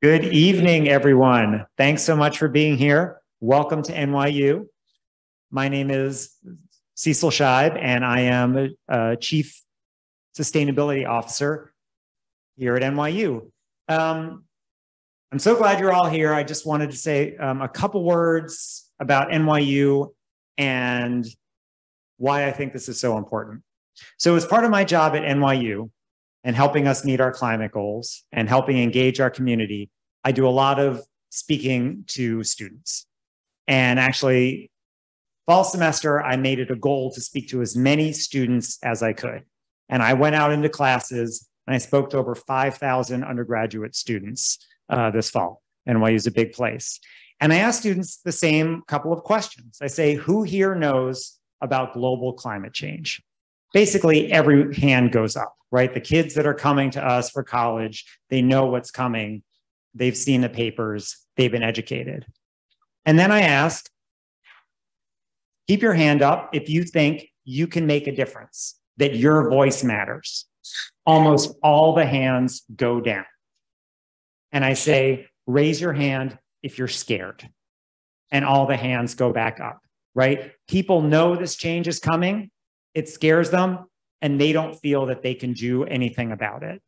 Good evening, everyone. Thanks so much for being here. Welcome to NYU. My name is Cecil Scheib, and I am a Chief Sustainability Officer here at NYU. Um, I'm so glad you're all here. I just wanted to say um, a couple words about NYU and why I think this is so important. So, as part of my job at NYU and helping us meet our climate goals and helping engage our community, I do a lot of speaking to students. And actually, fall semester, I made it a goal to speak to as many students as I could. And I went out into classes and I spoke to over 5,000 undergraduate students uh, this fall. NYU is a big place. And I asked students the same couple of questions. I say, who here knows about global climate change? Basically, every hand goes up, right? The kids that are coming to us for college, they know what's coming. They've seen the papers, they've been educated. And then I asked, keep your hand up if you think you can make a difference, that your voice matters. Almost all the hands go down. And I say, raise your hand if you're scared. And all the hands go back up, right? People know this change is coming, it scares them, and they don't feel that they can do anything about it.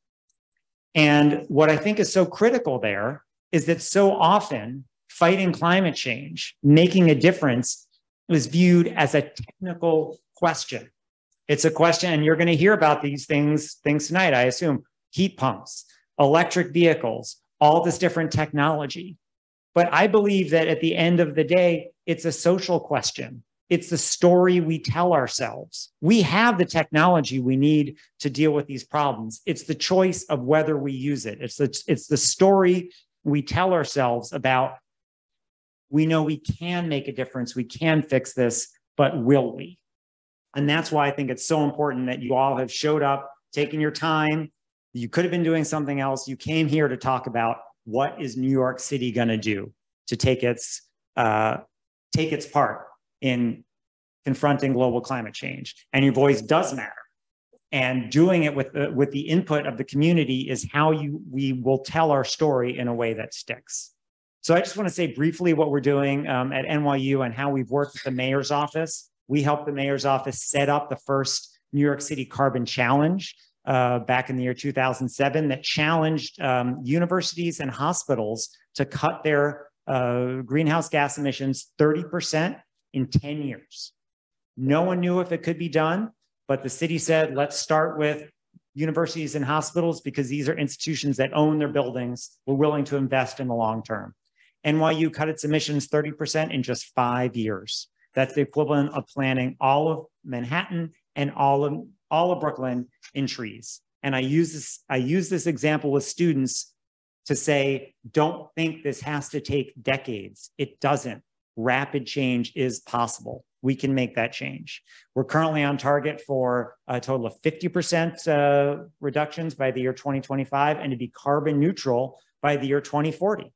And what I think is so critical there is that so often fighting climate change, making a difference, is viewed as a technical question. It's a question, and you're going to hear about these things, things tonight, I assume heat pumps, electric vehicles, all this different technology. But I believe that at the end of the day, it's a social question. It's the story we tell ourselves. We have the technology we need to deal with these problems. It's the choice of whether we use it. It's the, it's the story we tell ourselves about we know we can make a difference, we can fix this, but will we? And that's why I think it's so important that you all have showed up, taken your time. You could have been doing something else. You came here to talk about what is New York City going to do to take its uh, take its part in confronting global climate change. And your voice does matter. And doing it with the, with the input of the community is how you we will tell our story in a way that sticks. So I just want to say briefly what we're doing um, at NYU and how we've worked with the mayor's office. We helped the mayor's office set up the first New York City Carbon Challenge uh, back in the year 2007 that challenged um, universities and hospitals to cut their uh, greenhouse gas emissions 30% in 10 years. No one knew if it could be done, but the city said, let's start with universities and hospitals because these are institutions that own their buildings. We're willing to invest in the long term. NYU cut its emissions 30% in just five years. That's the equivalent of planting all of Manhattan and all of, all of Brooklyn in trees. And I use this, I use this example with students to say, don't think this has to take decades. It doesn't. Rapid change is possible. We can make that change. We're currently on target for a total of 50% uh, reductions by the year 2025 and to be carbon neutral by the year 2040.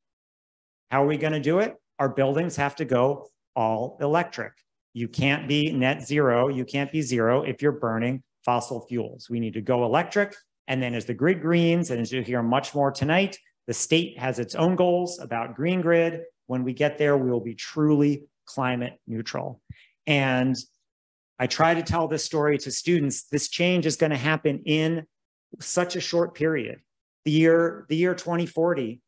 How are we going to do it? Our buildings have to go all electric. You can't be net zero. You can't be zero if you're burning fossil fuels. We need to go electric. And then as the grid greens, and as you'll hear much more tonight, the state has its own goals about green grid. When we get there, we will be truly climate neutral. And I try to tell this story to students. This change is going to happen in such a short period. The year, the year 2040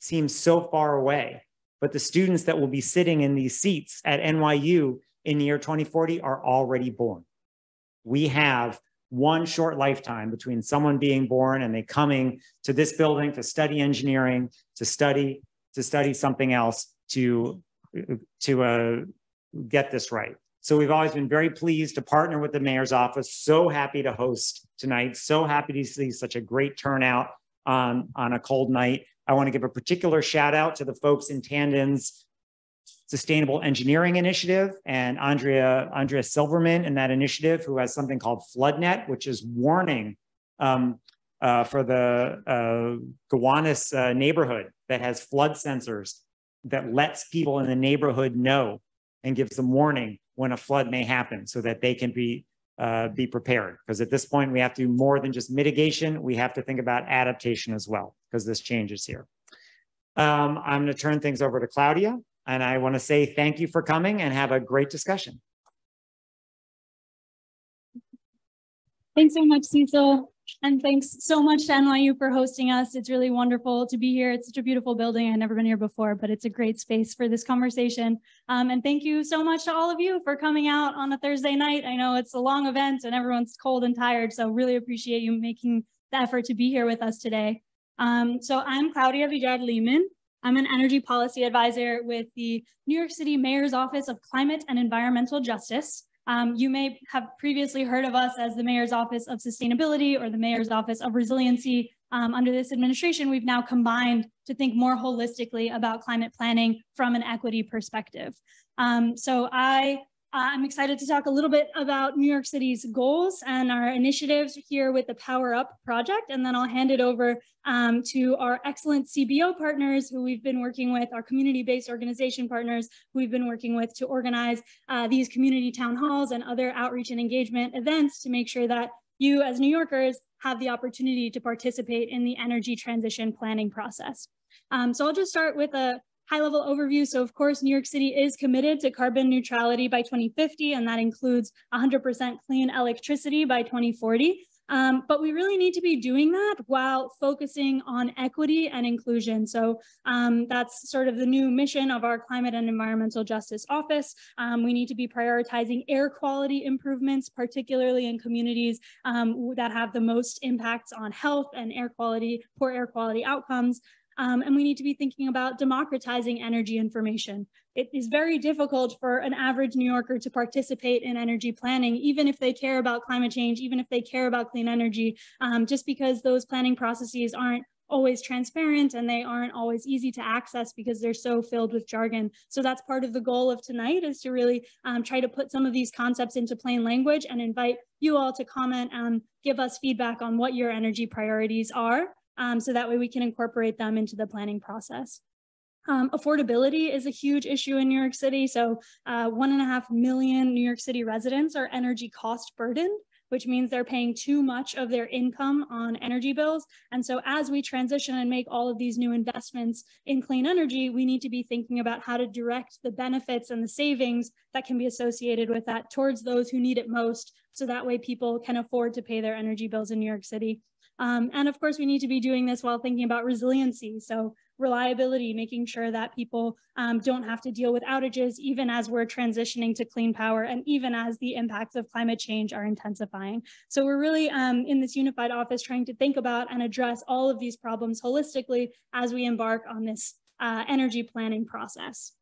seems so far away, but the students that will be sitting in these seats at NYU in the year 2040 are already born. We have one short lifetime between someone being born and they coming to this building to study engineering, to study to study something else to to uh, get this right. So we've always been very pleased to partner with the mayor's office. So happy to host tonight. So happy to see such a great turnout on, on a cold night. I want to give a particular shout out to the folks in Tandon's Sustainable Engineering Initiative and Andrea, Andrea Silverman in that initiative, who has something called FloodNet, which is warning um, uh, for the uh, Gowanus uh, neighborhood that has flood sensors that lets people in the neighborhood know and gives them warning when a flood may happen so that they can be uh, be prepared because at this point we have to do more than just mitigation. We have to think about adaptation as well because this changes here. Um, I'm going to turn things over to Claudia and I want to say thank you for coming and have a great discussion. Thanks so much, Cecil. And thanks so much to NYU for hosting us. It's really wonderful to be here. It's such a beautiful building. I've never been here before, but it's a great space for this conversation. Um, and thank you so much to all of you for coming out on a Thursday night. I know it's a long event and everyone's cold and tired, so really appreciate you making the effort to be here with us today. Um, so I'm Claudia Villar Lehman. I'm an energy policy advisor with the New York City Mayor's Office of Climate and Environmental Justice. Um, you may have previously heard of us as the Mayor's Office of Sustainability or the Mayor's Office of Resiliency. Um, under this administration, we've now combined to think more holistically about climate planning from an equity perspective. Um, so I I'm excited to talk a little bit about New York City's goals and our initiatives here with the Power Up project, and then I'll hand it over um, to our excellent CBO partners who we've been working with, our community-based organization partners who we've been working with to organize uh, these community town halls and other outreach and engagement events to make sure that you as New Yorkers have the opportunity to participate in the energy transition planning process. Um, so I'll just start with a high level overview. So of course, New York City is committed to carbon neutrality by 2050, and that includes 100% clean electricity by 2040. Um, but we really need to be doing that while focusing on equity and inclusion. So um, that's sort of the new mission of our Climate and Environmental Justice Office. Um, we need to be prioritizing air quality improvements, particularly in communities um, that have the most impacts on health and air quality, poor air quality outcomes. Um, and we need to be thinking about democratizing energy information. It is very difficult for an average New Yorker to participate in energy planning, even if they care about climate change, even if they care about clean energy, um, just because those planning processes aren't always transparent and they aren't always easy to access because they're so filled with jargon. So that's part of the goal of tonight is to really um, try to put some of these concepts into plain language and invite you all to comment and give us feedback on what your energy priorities are um, so that way we can incorporate them into the planning process. Um, affordability is a huge issue in New York City. So uh, one and a half million New York City residents are energy cost burdened, which means they're paying too much of their income on energy bills. And so as we transition and make all of these new investments in clean energy, we need to be thinking about how to direct the benefits and the savings that can be associated with that towards those who need it most. So that way people can afford to pay their energy bills in New York City. Um, and of course, we need to be doing this while thinking about resiliency. So reliability, making sure that people um, don't have to deal with outages, even as we're transitioning to clean power and even as the impacts of climate change are intensifying. So we're really um, in this unified office trying to think about and address all of these problems holistically as we embark on this uh, energy planning process.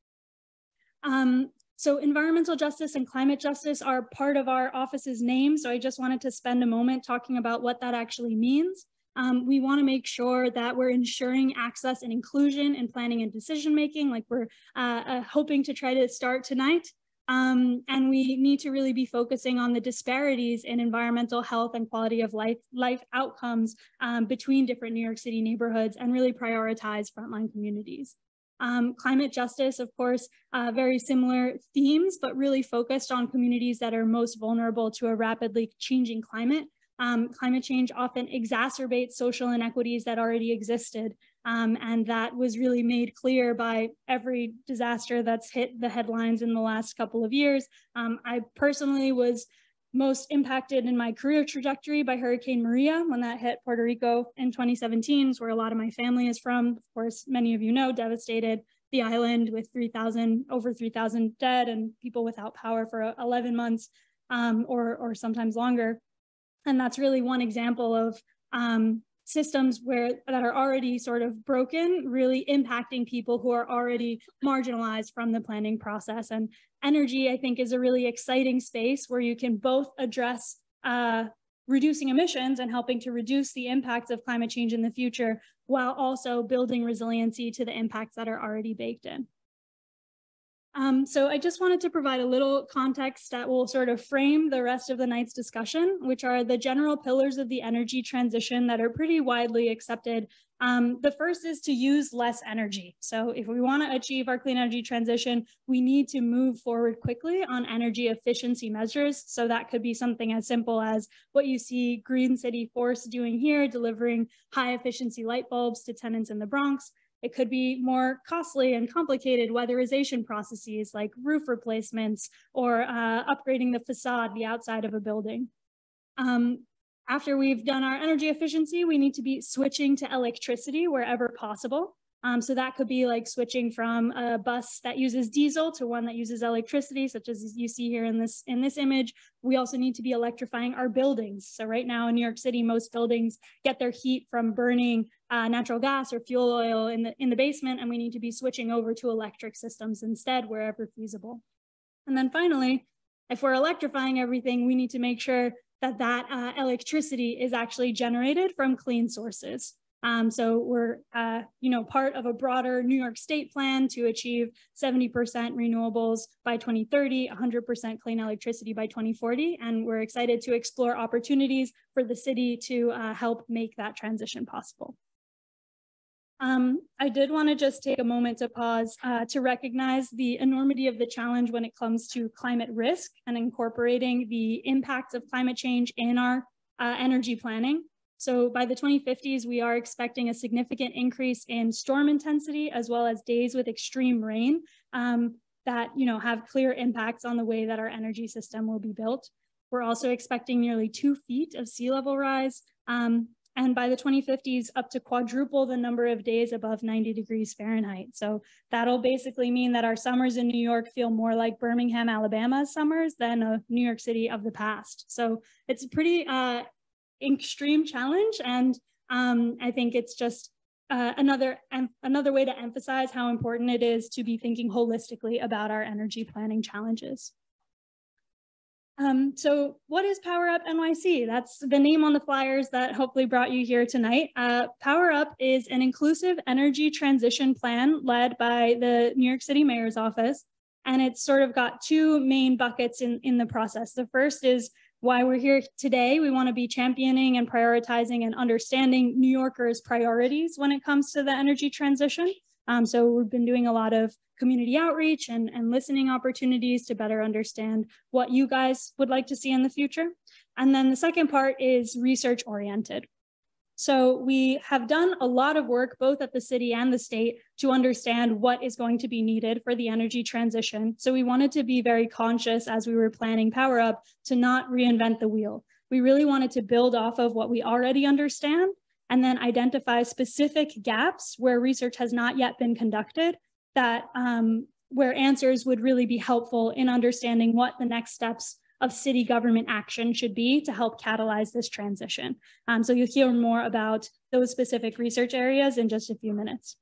Um, so environmental justice and climate justice are part of our office's name. So I just wanted to spend a moment talking about what that actually means. Um, we want to make sure that we're ensuring access and inclusion in planning and decision making, like we're uh, uh, hoping to try to start tonight. Um, and we need to really be focusing on the disparities in environmental health and quality of life, life outcomes um, between different New York City neighborhoods and really prioritize frontline communities. Um, climate justice, of course, uh, very similar themes, but really focused on communities that are most vulnerable to a rapidly changing climate. Um, climate change often exacerbates social inequities that already existed. Um, and that was really made clear by every disaster that's hit the headlines in the last couple of years. Um, I personally was most impacted in my career trajectory by Hurricane Maria when that hit Puerto Rico in 2017, is where a lot of my family is from. Of course, many of you know, devastated the island with 3,000, over 3,000 dead and people without power for 11 months um, or, or sometimes longer. And that's really one example of um, systems where that are already sort of broken, really impacting people who are already marginalized from the planning process. And energy, I think, is a really exciting space where you can both address uh, reducing emissions and helping to reduce the impacts of climate change in the future, while also building resiliency to the impacts that are already baked in. Um, so I just wanted to provide a little context that will sort of frame the rest of the night's discussion, which are the general pillars of the energy transition that are pretty widely accepted. Um, the first is to use less energy. So if we want to achieve our clean energy transition, we need to move forward quickly on energy efficiency measures. So that could be something as simple as what you see Green City Force doing here, delivering high efficiency light bulbs to tenants in the Bronx. It could be more costly and complicated weatherization processes like roof replacements or uh, upgrading the facade, the outside of a building. Um, after we've done our energy efficiency, we need to be switching to electricity wherever possible. Um, so that could be like switching from a bus that uses diesel to one that uses electricity, such as you see here in this, in this image. We also need to be electrifying our buildings. So right now in New York City, most buildings get their heat from burning uh, natural gas or fuel oil in the, in the basement, and we need to be switching over to electric systems instead wherever feasible. And then finally, if we're electrifying everything, we need to make sure that that uh, electricity is actually generated from clean sources. Um, so we're, uh, you know, part of a broader New York State plan to achieve 70% renewables by 2030, 100% clean electricity by 2040. And we're excited to explore opportunities for the city to uh, help make that transition possible. Um, I did want to just take a moment to pause uh, to recognize the enormity of the challenge when it comes to climate risk and incorporating the impacts of climate change in our uh, energy planning. So by the 2050s, we are expecting a significant increase in storm intensity as well as days with extreme rain um, that you know, have clear impacts on the way that our energy system will be built. We're also expecting nearly two feet of sea level rise. Um, and by the 2050s, up to quadruple the number of days above 90 degrees Fahrenheit. So that'll basically mean that our summers in New York feel more like Birmingham, Alabama summers than a New York City of the past. So it's a pretty uh, extreme challenge. And um, I think it's just uh, another, another way to emphasize how important it is to be thinking holistically about our energy planning challenges. Um, so what is Power Up NYC? That's the name on the flyers that hopefully brought you here tonight. Uh, Power Up is an inclusive energy transition plan led by the New York City Mayor's Office. And it's sort of got two main buckets in, in the process. The first is why we're here today. We want to be championing and prioritizing and understanding New Yorkers' priorities when it comes to the energy transition. Um, so we've been doing a lot of community outreach and, and listening opportunities to better understand what you guys would like to see in the future. And then the second part is research oriented. So we have done a lot of work, both at the city and the state, to understand what is going to be needed for the energy transition. So we wanted to be very conscious as we were planning Power Up to not reinvent the wheel. We really wanted to build off of what we already understand and then identify specific gaps where research has not yet been conducted that um, where answers would really be helpful in understanding what the next steps of city government action should be to help catalyze this transition. Um, so you'll hear more about those specific research areas in just a few minutes.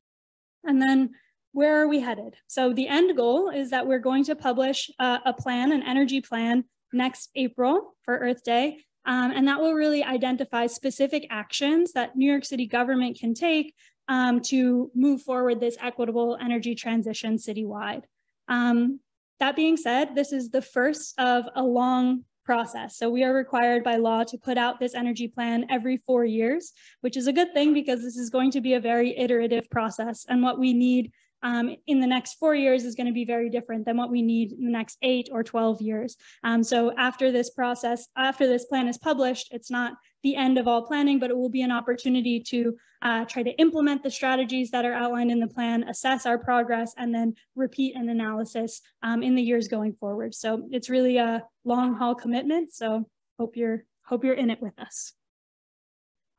And then where are we headed? So the end goal is that we're going to publish uh, a plan, an energy plan next April for Earth Day. Um, and that will really identify specific actions that New York City government can take um, to move forward this equitable energy transition citywide. Um, that being said, this is the first of a long process. So we are required by law to put out this energy plan every four years, which is a good thing because this is going to be a very iterative process. And what we need um, in the next four years is going to be very different than what we need in the next eight or 12 years. Um, so after this process, after this plan is published, it's not the end of all planning, but it will be an opportunity to uh, try to implement the strategies that are outlined in the plan, assess our progress, and then repeat an analysis um, in the years going forward. So it's really a long haul commitment. So hope you're hope you're in it with us.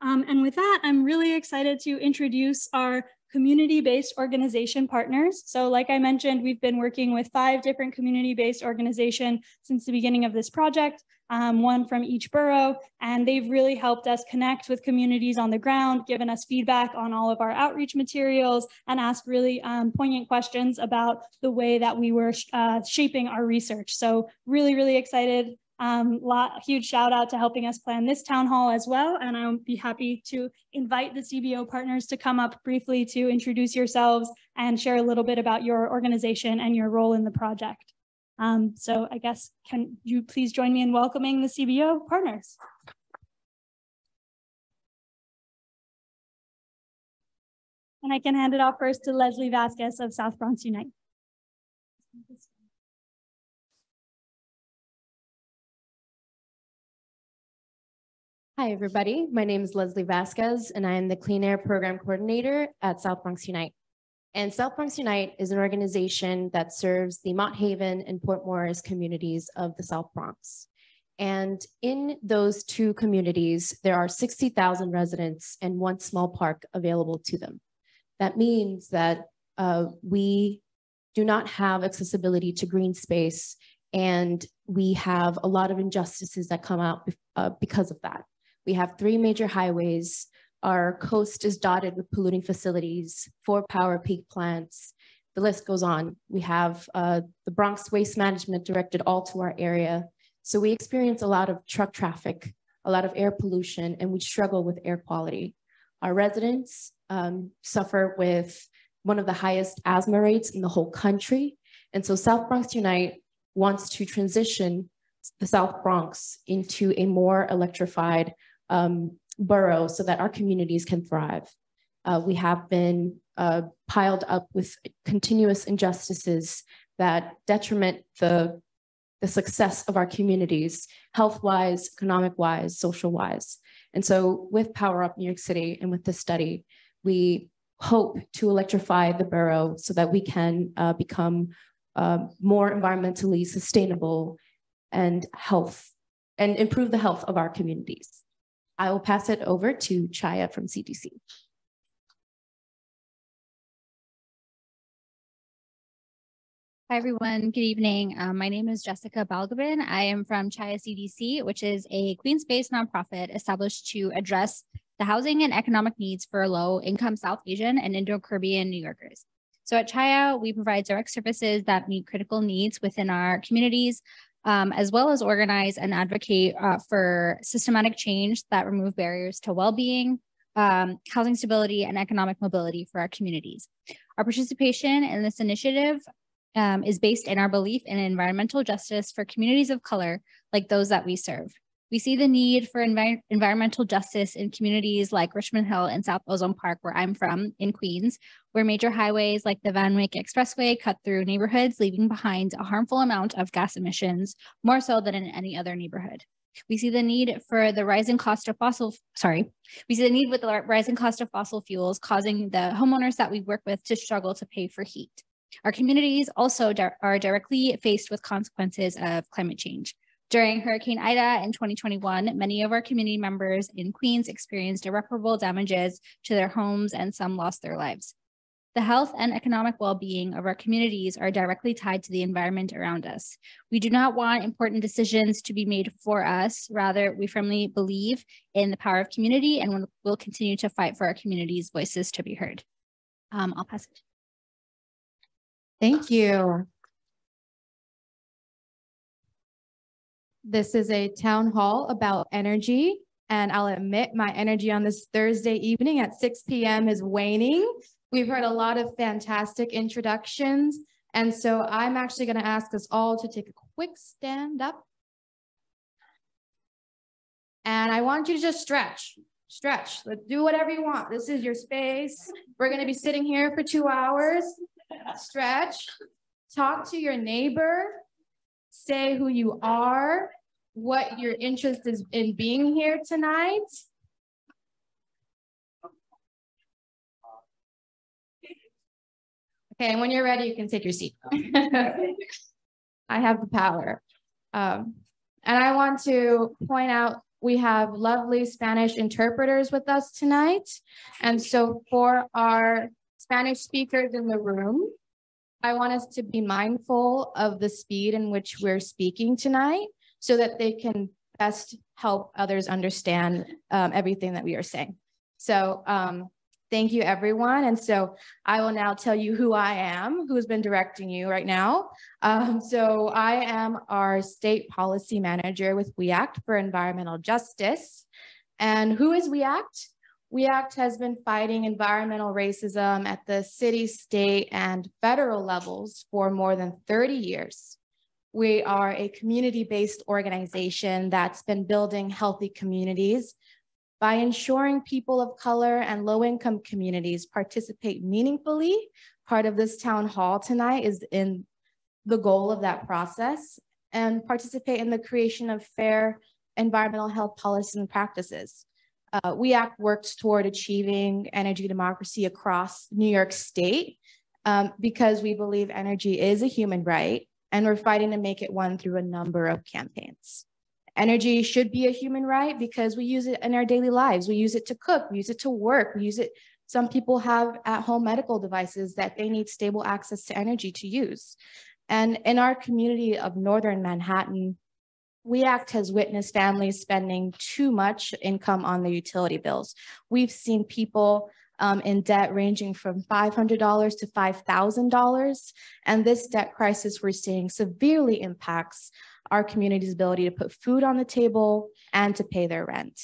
Um, and with that, I'm really excited to introduce our community-based organization partners. So like I mentioned, we've been working with five different community-based organizations since the beginning of this project, um, one from each borough, and they've really helped us connect with communities on the ground, given us feedback on all of our outreach materials, and ask really um, poignant questions about the way that we were uh, shaping our research. So really, really excited um, lot, huge shout out to helping us plan this town hall as well. And I'll be happy to invite the CBO partners to come up briefly to introduce yourselves and share a little bit about your organization and your role in the project. Um, so I guess, can you please join me in welcoming the CBO partners? And I can hand it off first to Leslie Vasquez of South Bronx Unite. Hi, everybody. My name is Leslie Vasquez, and I am the Clean Air Program Coordinator at South Bronx Unite. And South Bronx Unite is an organization that serves the Mott Haven and Port Morris communities of the South Bronx. And in those two communities, there are 60,000 residents and one small park available to them. That means that uh, we do not have accessibility to green space and we have a lot of injustices that come out uh, because of that. We have three major highways. Our coast is dotted with polluting facilities, four power peak plants. The list goes on. We have uh, the Bronx Waste Management directed all to our area. So we experience a lot of truck traffic, a lot of air pollution, and we struggle with air quality. Our residents um, suffer with one of the highest asthma rates in the whole country. And so South Bronx Unite wants to transition the South Bronx into a more electrified um, borough so that our communities can thrive. Uh, we have been uh, piled up with continuous injustices that detriment the, the success of our communities, health-wise, economic-wise, social-wise. And so with Power Up New York City and with this study, we hope to electrify the borough so that we can uh, become uh, more environmentally sustainable and health and improve the health of our communities. I will pass it over to Chaya from CDC. Hi, everyone. Good evening. Um, my name is Jessica Balgobin. I am from Chaya CDC, which is a Queens-based nonprofit established to address the housing and economic needs for low-income South Asian and Indo-Caribbean New Yorkers. So at Chaya, we provide direct services that meet critical needs within our communities, um, as well as organize and advocate uh, for systematic change that remove barriers to well-being, um, housing stability, and economic mobility for our communities. Our participation in this initiative um, is based in our belief in environmental justice for communities of color like those that we serve. We see the need for envi environmental justice in communities like Richmond Hill and South Ozone Park, where I'm from in Queens, where major highways like the Van Wyck Expressway cut through neighborhoods, leaving behind a harmful amount of gas emissions, more so than in any other neighborhood. We see the need for the rising cost of fossil, sorry, we see the need with the rising cost of fossil fuels causing the homeowners that we work with to struggle to pay for heat. Our communities also di are directly faced with consequences of climate change. During Hurricane Ida in 2021, many of our community members in Queens experienced irreparable damages to their homes and some lost their lives. The health and economic well-being of our communities are directly tied to the environment around us. We do not want important decisions to be made for us. Rather, we firmly believe in the power of community and will continue to fight for our community's voices to be heard. Um, I'll pass it. Thank you. This is a town hall about energy. And I'll admit my energy on this Thursday evening at 6 p.m. is waning. We've heard a lot of fantastic introductions. And so I'm actually going to ask us all to take a quick stand up. And I want you to just stretch, stretch, Let's do whatever you want. This is your space. We're going to be sitting here for two hours stretch, talk to your neighbor, say who you are, what your interest is in being here tonight. Okay, and when you're ready, you can take your seat. I have the power. Um, and I want to point out we have lovely Spanish interpreters with us tonight. And so for our Spanish speakers in the room, I want us to be mindful of the speed in which we're speaking tonight so that they can best help others understand um, everything that we are saying. So um, thank you, everyone. And so I will now tell you who I am, who's been directing you right now. Um, so I am our state policy manager with WE ACT for environmental justice. And who is WE ACT? We Act has been fighting environmental racism at the city, state, and federal levels for more than 30 years. We are a community-based organization that's been building healthy communities by ensuring people of color and low-income communities participate meaningfully. Part of this town hall tonight is in the goal of that process and participate in the creation of fair environmental health policies and practices. Uh, we Act works toward achieving energy democracy across New York State um, because we believe energy is a human right and we're fighting to make it one through a number of campaigns. Energy should be a human right because we use it in our daily lives. We use it to cook, we use it to work, we use it. Some people have at home medical devices that they need stable access to energy to use. And in our community of Northern Manhattan, we Act has witnessed families spending too much income on their utility bills. We've seen people um, in debt ranging from $500 to $5,000. And this debt crisis we're seeing severely impacts our community's ability to put food on the table and to pay their rent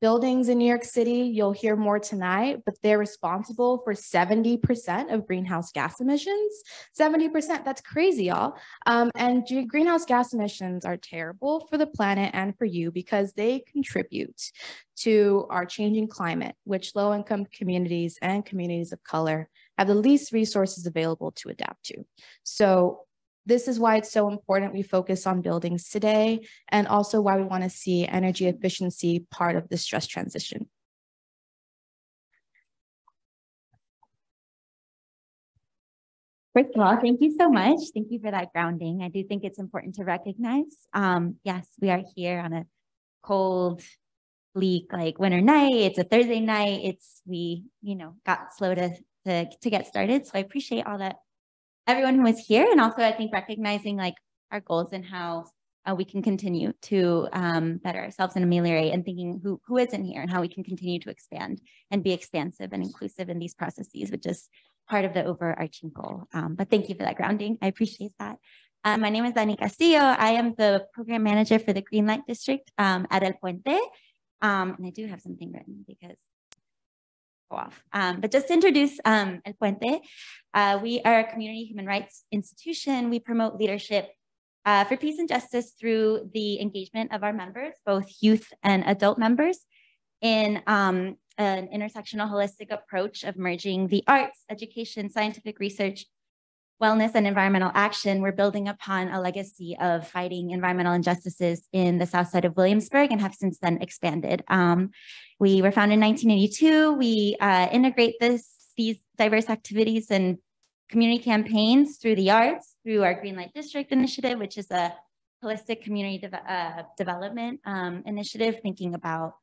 buildings in New York City, you'll hear more tonight, but they're responsible for 70% of greenhouse gas emissions. 70%, that's crazy, y'all. Um, and greenhouse gas emissions are terrible for the planet and for you because they contribute to our changing climate, which low income communities and communities of color have the least resources available to adapt to. So this is why it's so important we focus on buildings today and also why we want to see energy efficiency part of this just transition. First of all, thank you so much. Thank you for that grounding. I do think it's important to recognize. Um, yes, we are here on a cold, bleak, like winter night. It's a Thursday night. It's we, you know, got slow to to, to get started. So I appreciate all that everyone who is here. And also, I think recognizing like our goals and how uh, we can continue to um, better ourselves and ameliorate and thinking who, who isn't here and how we can continue to expand and be expansive and inclusive in these processes, which is part of the overarching goal. Um, but thank you for that grounding. I appreciate that. Uh, my name is Dani Castillo. I am the program manager for the Green Light District um, at El Puente. Um, and I do have something written because off. Um, but just to introduce um, El Puente, uh, we are a community human rights institution. We promote leadership uh, for peace and justice through the engagement of our members, both youth and adult members, in um, an intersectional holistic approach of merging the arts, education, scientific research, wellness and environmental action, we're building upon a legacy of fighting environmental injustices in the south side of Williamsburg and have since then expanded. Um, we were founded in 1982. We uh, integrate this, these diverse activities and community campaigns through the arts, through our Green Light District initiative, which is a holistic community de uh, development um, initiative, thinking about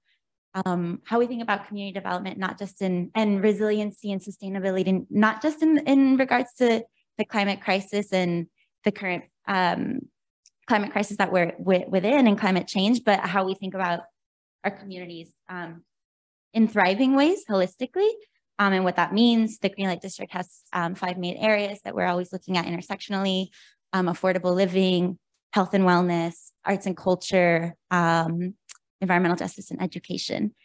um, how we think about community development, not just in and resiliency and sustainability, not just in, in regards to the climate crisis and the current um, climate crisis that we're within and climate change, but how we think about our communities um, in thriving ways holistically. Um, and what that means, the Green Light District has um, five main areas that we're always looking at intersectionally, um, affordable living, health and wellness, arts and culture, um, environmental justice and education.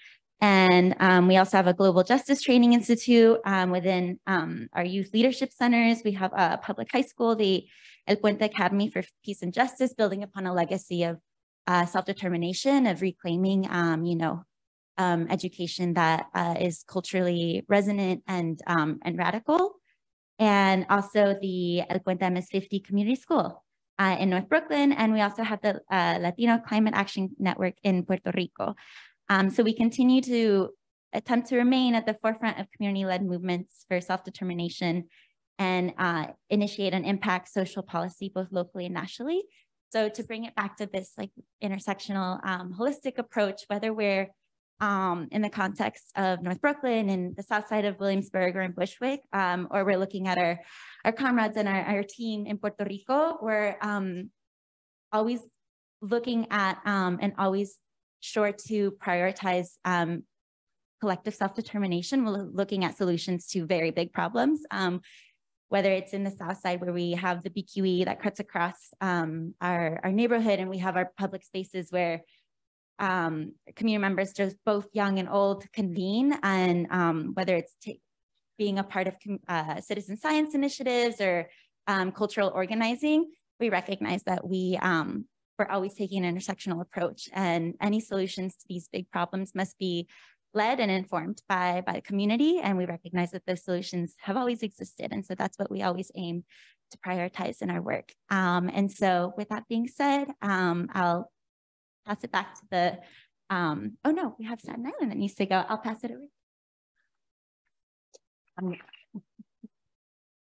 And um, we also have a Global Justice Training Institute um, within um, our youth leadership centers. We have a public high school, the El Puente Academy for Peace and Justice, building upon a legacy of uh, self-determination, of reclaiming, um, you know, um, education that uh, is culturally resonant and, um, and radical. And also the El Puente MS50 Community School uh, in North Brooklyn. And we also have the uh, Latino Climate Action Network in Puerto Rico. Um, so we continue to attempt to remain at the forefront of community-led movements for self-determination and uh, initiate and impact social policy both locally and nationally. So to bring it back to this like intersectional um, holistic approach, whether we're um, in the context of North Brooklyn and the south side of Williamsburg or in Bushwick, um, or we're looking at our, our comrades and our, our team in Puerto Rico, we're um, always looking at um, and always sure to prioritize um, collective self-determination. We're looking at solutions to very big problems, um, whether it's in the South Side where we have the BQE that cuts across um, our, our neighborhood and we have our public spaces where um, community members, just both young and old, convene and um, whether it's being a part of uh, citizen science initiatives or um, cultural organizing, we recognize that we um, we're always taking an intersectional approach and any solutions to these big problems must be led and informed by, by the community. And we recognize that those solutions have always existed. And so that's what we always aim to prioritize in our work. Um, and so with that being said, um, I'll pass it back to the, um, oh no, we have Staten Island that needs to go. I'll pass it over.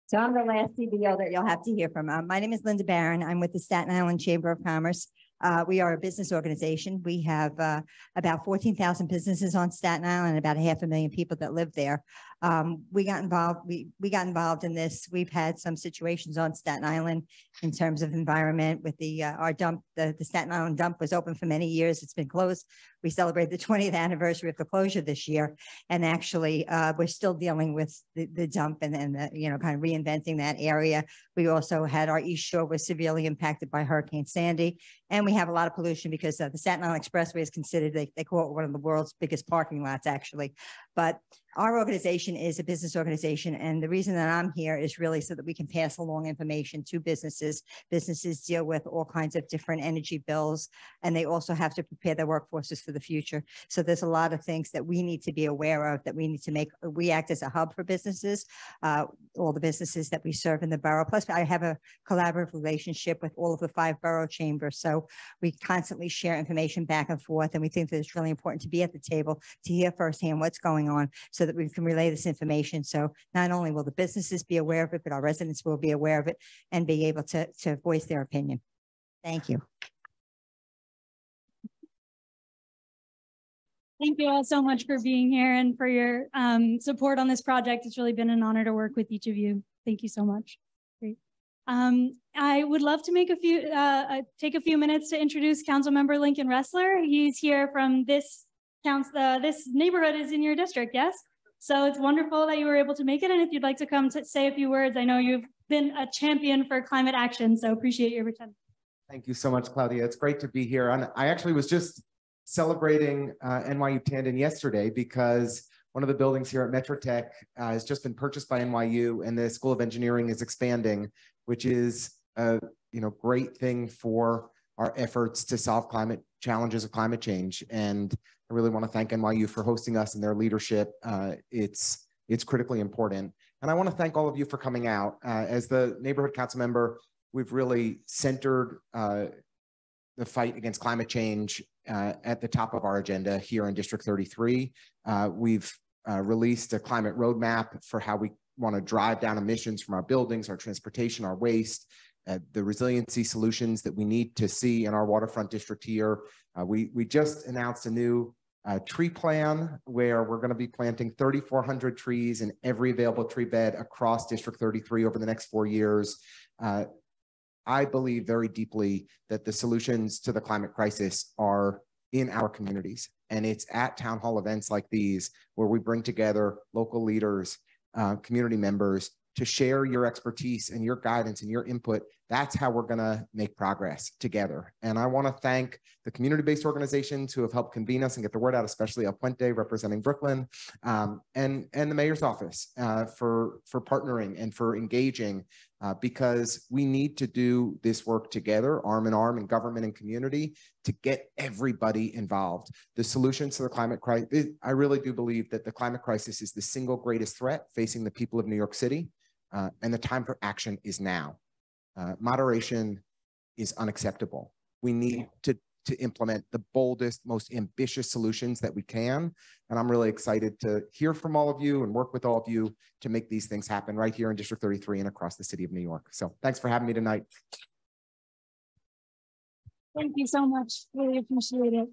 So I'm the last CBO that you'll have to hear from. Uh, my name is Linda Baran. I'm with the Staten Island Chamber of Commerce. Uh, we are a business organization. We have uh, about 14,000 businesses on Staten Island and about a half a million people that live there. Um, we got involved. We we got involved in this. We've had some situations on Staten Island in terms of environment with the uh, our dump. The, the Staten Island dump was open for many years. It's been closed. We celebrate the 20th anniversary of the closure this year, and actually uh, we're still dealing with the, the dump and then the, you know kind of reinventing that area. We also had our East Shore was severely impacted by Hurricane Sandy, and we have a lot of pollution because uh, the Staten Island Expressway is considered they, they call it one of the world's biggest parking lots actually, but our organization is a business organization. And the reason that I'm here is really so that we can pass along information to businesses. Businesses deal with all kinds of different energy bills, and they also have to prepare their workforces for the future. So there's a lot of things that we need to be aware of that we need to make. We act as a hub for businesses, uh, all the businesses that we serve in the borough. Plus, I have a collaborative relationship with all of the five borough chambers. So we constantly share information back and forth. And we think that it's really important to be at the table to hear firsthand what's going on so that we can relay this information. So not only will the businesses be aware of it, but our residents will be aware of it and be able to, to voice their opinion. Thank you. Thank you all so much for being here and for your um, support on this project. It's really been an honor to work with each of you. Thank you so much. Great. Um, I would love to make a few, uh, uh, take a few minutes to introduce Council Member Lincoln Restler. He's here from this council, Uh, this neighborhood is in your district, yes? So it's wonderful that you were able to make it. And if you'd like to come to say a few words, I know you've been a champion for climate action, so appreciate your return. Thank you so much, Claudia. It's great to be here. And I actually was just celebrating uh, NYU Tandon yesterday because one of the buildings here at Metro Tech uh, has just been purchased by NYU and the School of Engineering is expanding, which is a you know great thing for our efforts to solve climate challenges of climate change. And I really want to thank NYU for hosting us and their leadership. Uh, it's it's critically important. And I want to thank all of you for coming out. Uh, as the neighborhood council member, we've really centered uh, the fight against climate change uh, at the top of our agenda here in District 33. Uh, we've uh, released a climate roadmap for how we want to drive down emissions from our buildings, our transportation, our waste, uh, the resiliency solutions that we need to see in our waterfront district here. Uh, we, we just announced a new uh, tree plan where we're going to be planting 3,400 trees in every available tree bed across District 33 over the next four years. Uh, I believe very deeply that the solutions to the climate crisis are in our communities. And it's at town hall events like these where we bring together local leaders, uh, community members to share your expertise and your guidance and your input that's how we're going to make progress together. And I want to thank the community-based organizations who have helped convene us and get the word out, especially El Puente representing Brooklyn, um, and and the mayor's office uh, for for partnering and for engaging, uh, because we need to do this work together, arm in arm, in government and community, to get everybody involved. The solutions to the climate crisis, I really do believe that the climate crisis is the single greatest threat facing the people of New York City, uh, and the time for action is now. Uh, moderation is unacceptable. We need to, to implement the boldest, most ambitious solutions that we can. And I'm really excited to hear from all of you and work with all of you to make these things happen right here in District 33 and across the city of New York. So thanks for having me tonight. Thank you so much. Really appreciate it.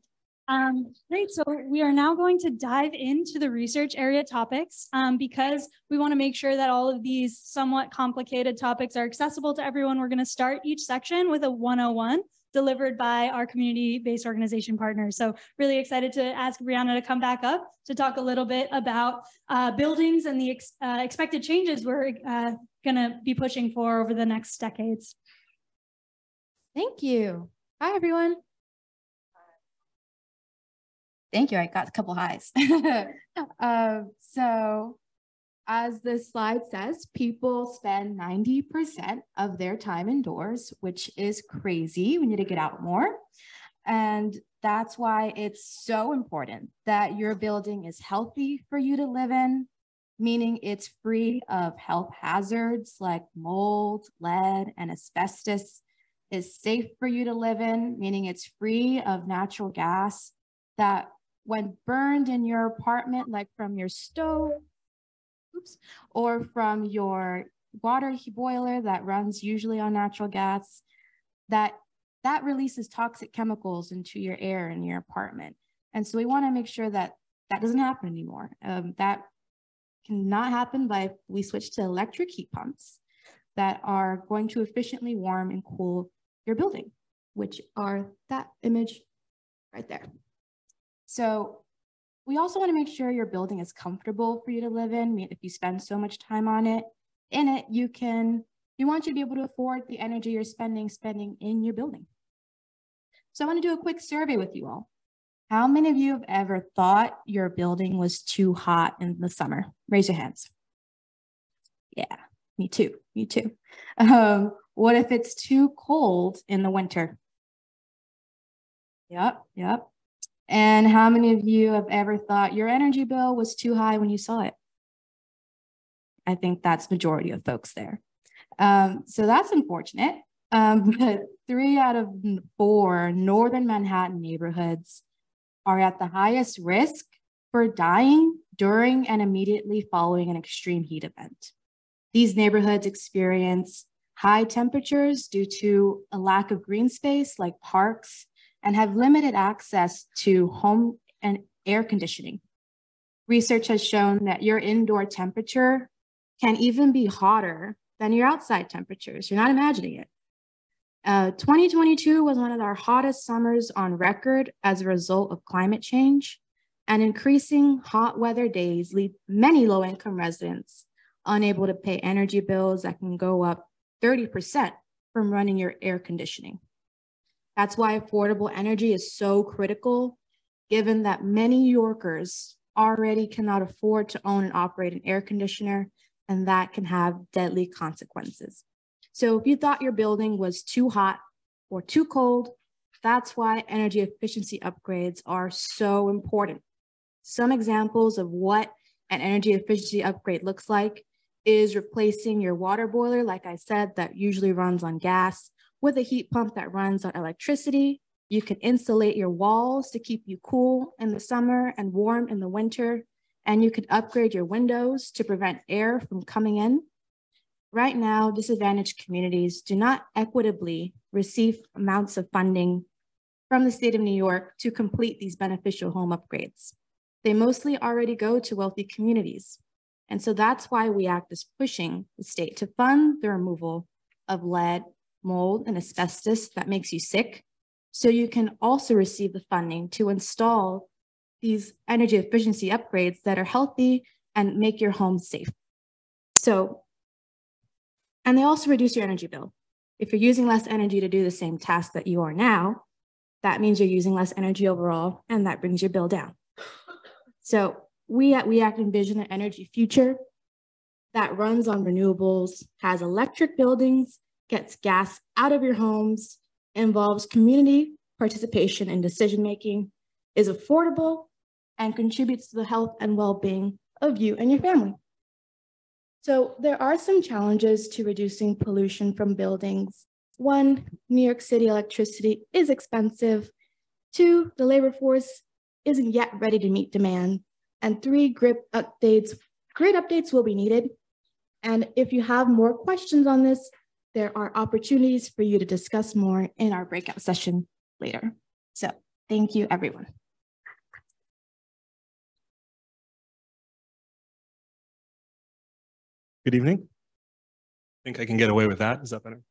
Um, great, so we are now going to dive into the research area topics um, because we wanna make sure that all of these somewhat complicated topics are accessible to everyone. We're gonna start each section with a 101 delivered by our community-based organization partners. So really excited to ask Brianna to come back up to talk a little bit about uh, buildings and the ex uh, expected changes we're uh, gonna be pushing for over the next decades. Thank you. Hi, everyone. Thank you. I got a couple highs. um, so as the slide says, people spend 90% of their time indoors, which is crazy. We need to get out more. And that's why it's so important that your building is healthy for you to live in, meaning it's free of health hazards like mold, lead, and asbestos, is safe for you to live in, meaning it's free of natural gas that when burned in your apartment, like from your stove, oops, or from your water boiler that runs usually on natural gas, that that releases toxic chemicals into your air in your apartment. And so we want to make sure that that doesn't happen anymore. Um, that cannot happen by we switch to electric heat pumps that are going to efficiently warm and cool your building, which are that image right there. So we also want to make sure your building is comfortable for you to live in. If you spend so much time on it, in it, you can, you want you to be able to afford the energy you're spending, spending in your building. So I want to do a quick survey with you all. How many of you have ever thought your building was too hot in the summer? Raise your hands. Yeah, me too, me too. Um, what if it's too cold in the winter? Yep, yep. And how many of you have ever thought your energy bill was too high when you saw it? I think that's majority of folks there. Um, so that's unfortunate. Um, but three out of four northern Manhattan neighborhoods are at the highest risk for dying during and immediately following an extreme heat event. These neighborhoods experience high temperatures due to a lack of green space like parks and have limited access to home and air conditioning. Research has shown that your indoor temperature can even be hotter than your outside temperatures. You're not imagining it. Uh, 2022 was one of our hottest summers on record as a result of climate change, and increasing hot weather days leave many low income residents unable to pay energy bills that can go up 30% from running your air conditioning. That's why affordable energy is so critical, given that many Yorkers already cannot afford to own and operate an air conditioner, and that can have deadly consequences. So if you thought your building was too hot or too cold, that's why energy efficiency upgrades are so important. Some examples of what an energy efficiency upgrade looks like is replacing your water boiler, like I said, that usually runs on gas with a heat pump that runs on electricity. You can insulate your walls to keep you cool in the summer and warm in the winter. And you can upgrade your windows to prevent air from coming in. Right now, disadvantaged communities do not equitably receive amounts of funding from the state of New York to complete these beneficial home upgrades. They mostly already go to wealthy communities. And so that's why We Act as pushing the state to fund the removal of lead mold, and asbestos that makes you sick. So you can also receive the funding to install these energy efficiency upgrades that are healthy and make your home safe. So, and they also reduce your energy bill. If you're using less energy to do the same task that you are now, that means you're using less energy overall, and that brings your bill down. So we at We Act envision an energy future that runs on renewables, has electric buildings, gets gas out of your homes, involves community participation in decision making, is affordable, and contributes to the health and well being of you and your family. So, there are some challenges to reducing pollution from buildings. One, New York City electricity is expensive. Two, the labor force isn't yet ready to meet demand. And three, grid updates, grid updates will be needed. And if you have more questions on this, there are opportunities for you to discuss more in our breakout session later. So thank you, everyone. Good evening. I think I can get away with that. Is that better?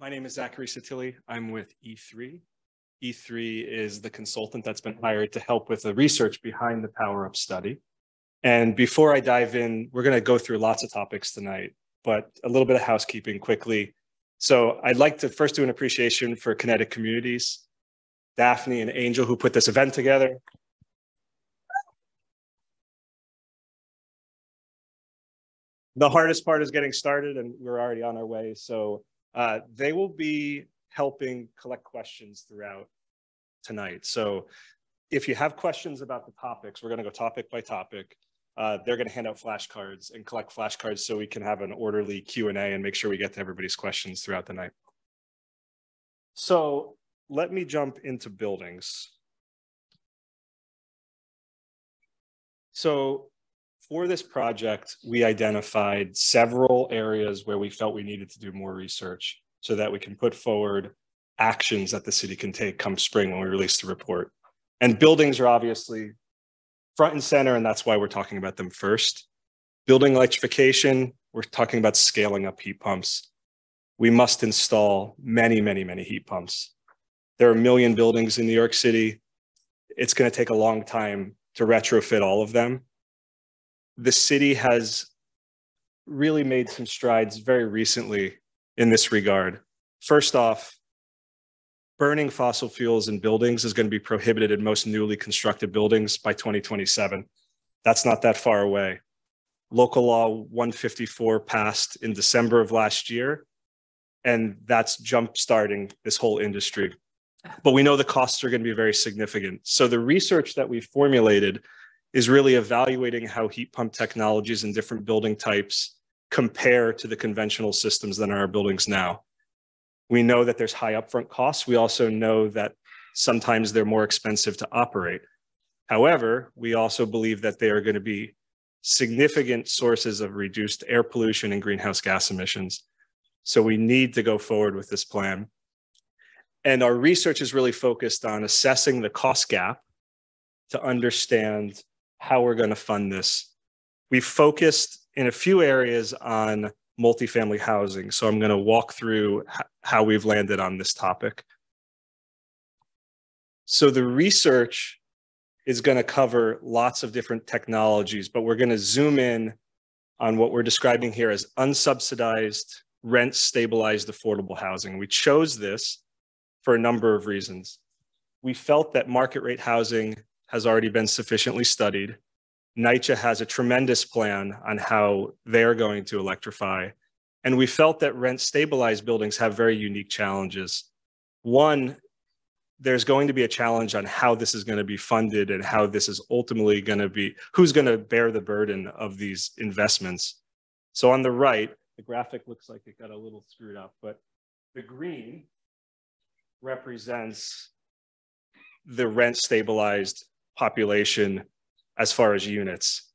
My name is Zachary Satilli. I'm with E3. E3 is the consultant that's been hired to help with the research behind the Power Up study. And before I dive in, we're going to go through lots of topics tonight, but a little bit of housekeeping quickly. So I'd like to first do an appreciation for Kinetic Communities, Daphne and Angel who put this event together. The hardest part is getting started and we're already on our way. So uh, they will be helping collect questions throughout tonight. So if you have questions about the topics, we're gonna go topic by topic. Uh, they're gonna hand out flashcards and collect flashcards so we can have an orderly Q&A and make sure we get to everybody's questions throughout the night. So let me jump into buildings. So for this project, we identified several areas where we felt we needed to do more research so that we can put forward actions that the city can take come spring when we release the report. And buildings are obviously front and center, and that's why we're talking about them first. Building electrification, we're talking about scaling up heat pumps. We must install many, many, many heat pumps. There are a million buildings in New York City. It's going to take a long time to retrofit all of them. The city has really made some strides very recently in this regard. First off, burning fossil fuels in buildings is going to be prohibited in most newly constructed buildings by 2027. That's not that far away. Local law 154 passed in December of last year, and that's jump starting this whole industry. But we know the costs are going to be very significant. So the research that we've formulated is really evaluating how heat pump technologies in different building types compare to the conventional systems that are in our buildings now. We know that there's high upfront costs. We also know that sometimes they're more expensive to operate. However, we also believe that they are going to be significant sources of reduced air pollution and greenhouse gas emissions. So we need to go forward with this plan. And our research is really focused on assessing the cost gap to understand how we're going to fund this. We've focused in a few areas on multifamily housing. So I'm going to walk through how we've landed on this topic. So the research is going to cover lots of different technologies, but we're going to zoom in on what we're describing here as unsubsidized, rent stabilized affordable housing. We chose this for a number of reasons. We felt that market rate housing has already been sufficiently studied. NYCHA has a tremendous plan on how they're going to electrify. And we felt that rent stabilized buildings have very unique challenges. One, there's going to be a challenge on how this is going to be funded and how this is ultimately going to be, who's going to bear the burden of these investments. So on the right, the graphic looks like it got a little screwed up, but the green represents the rent stabilized population as far as units.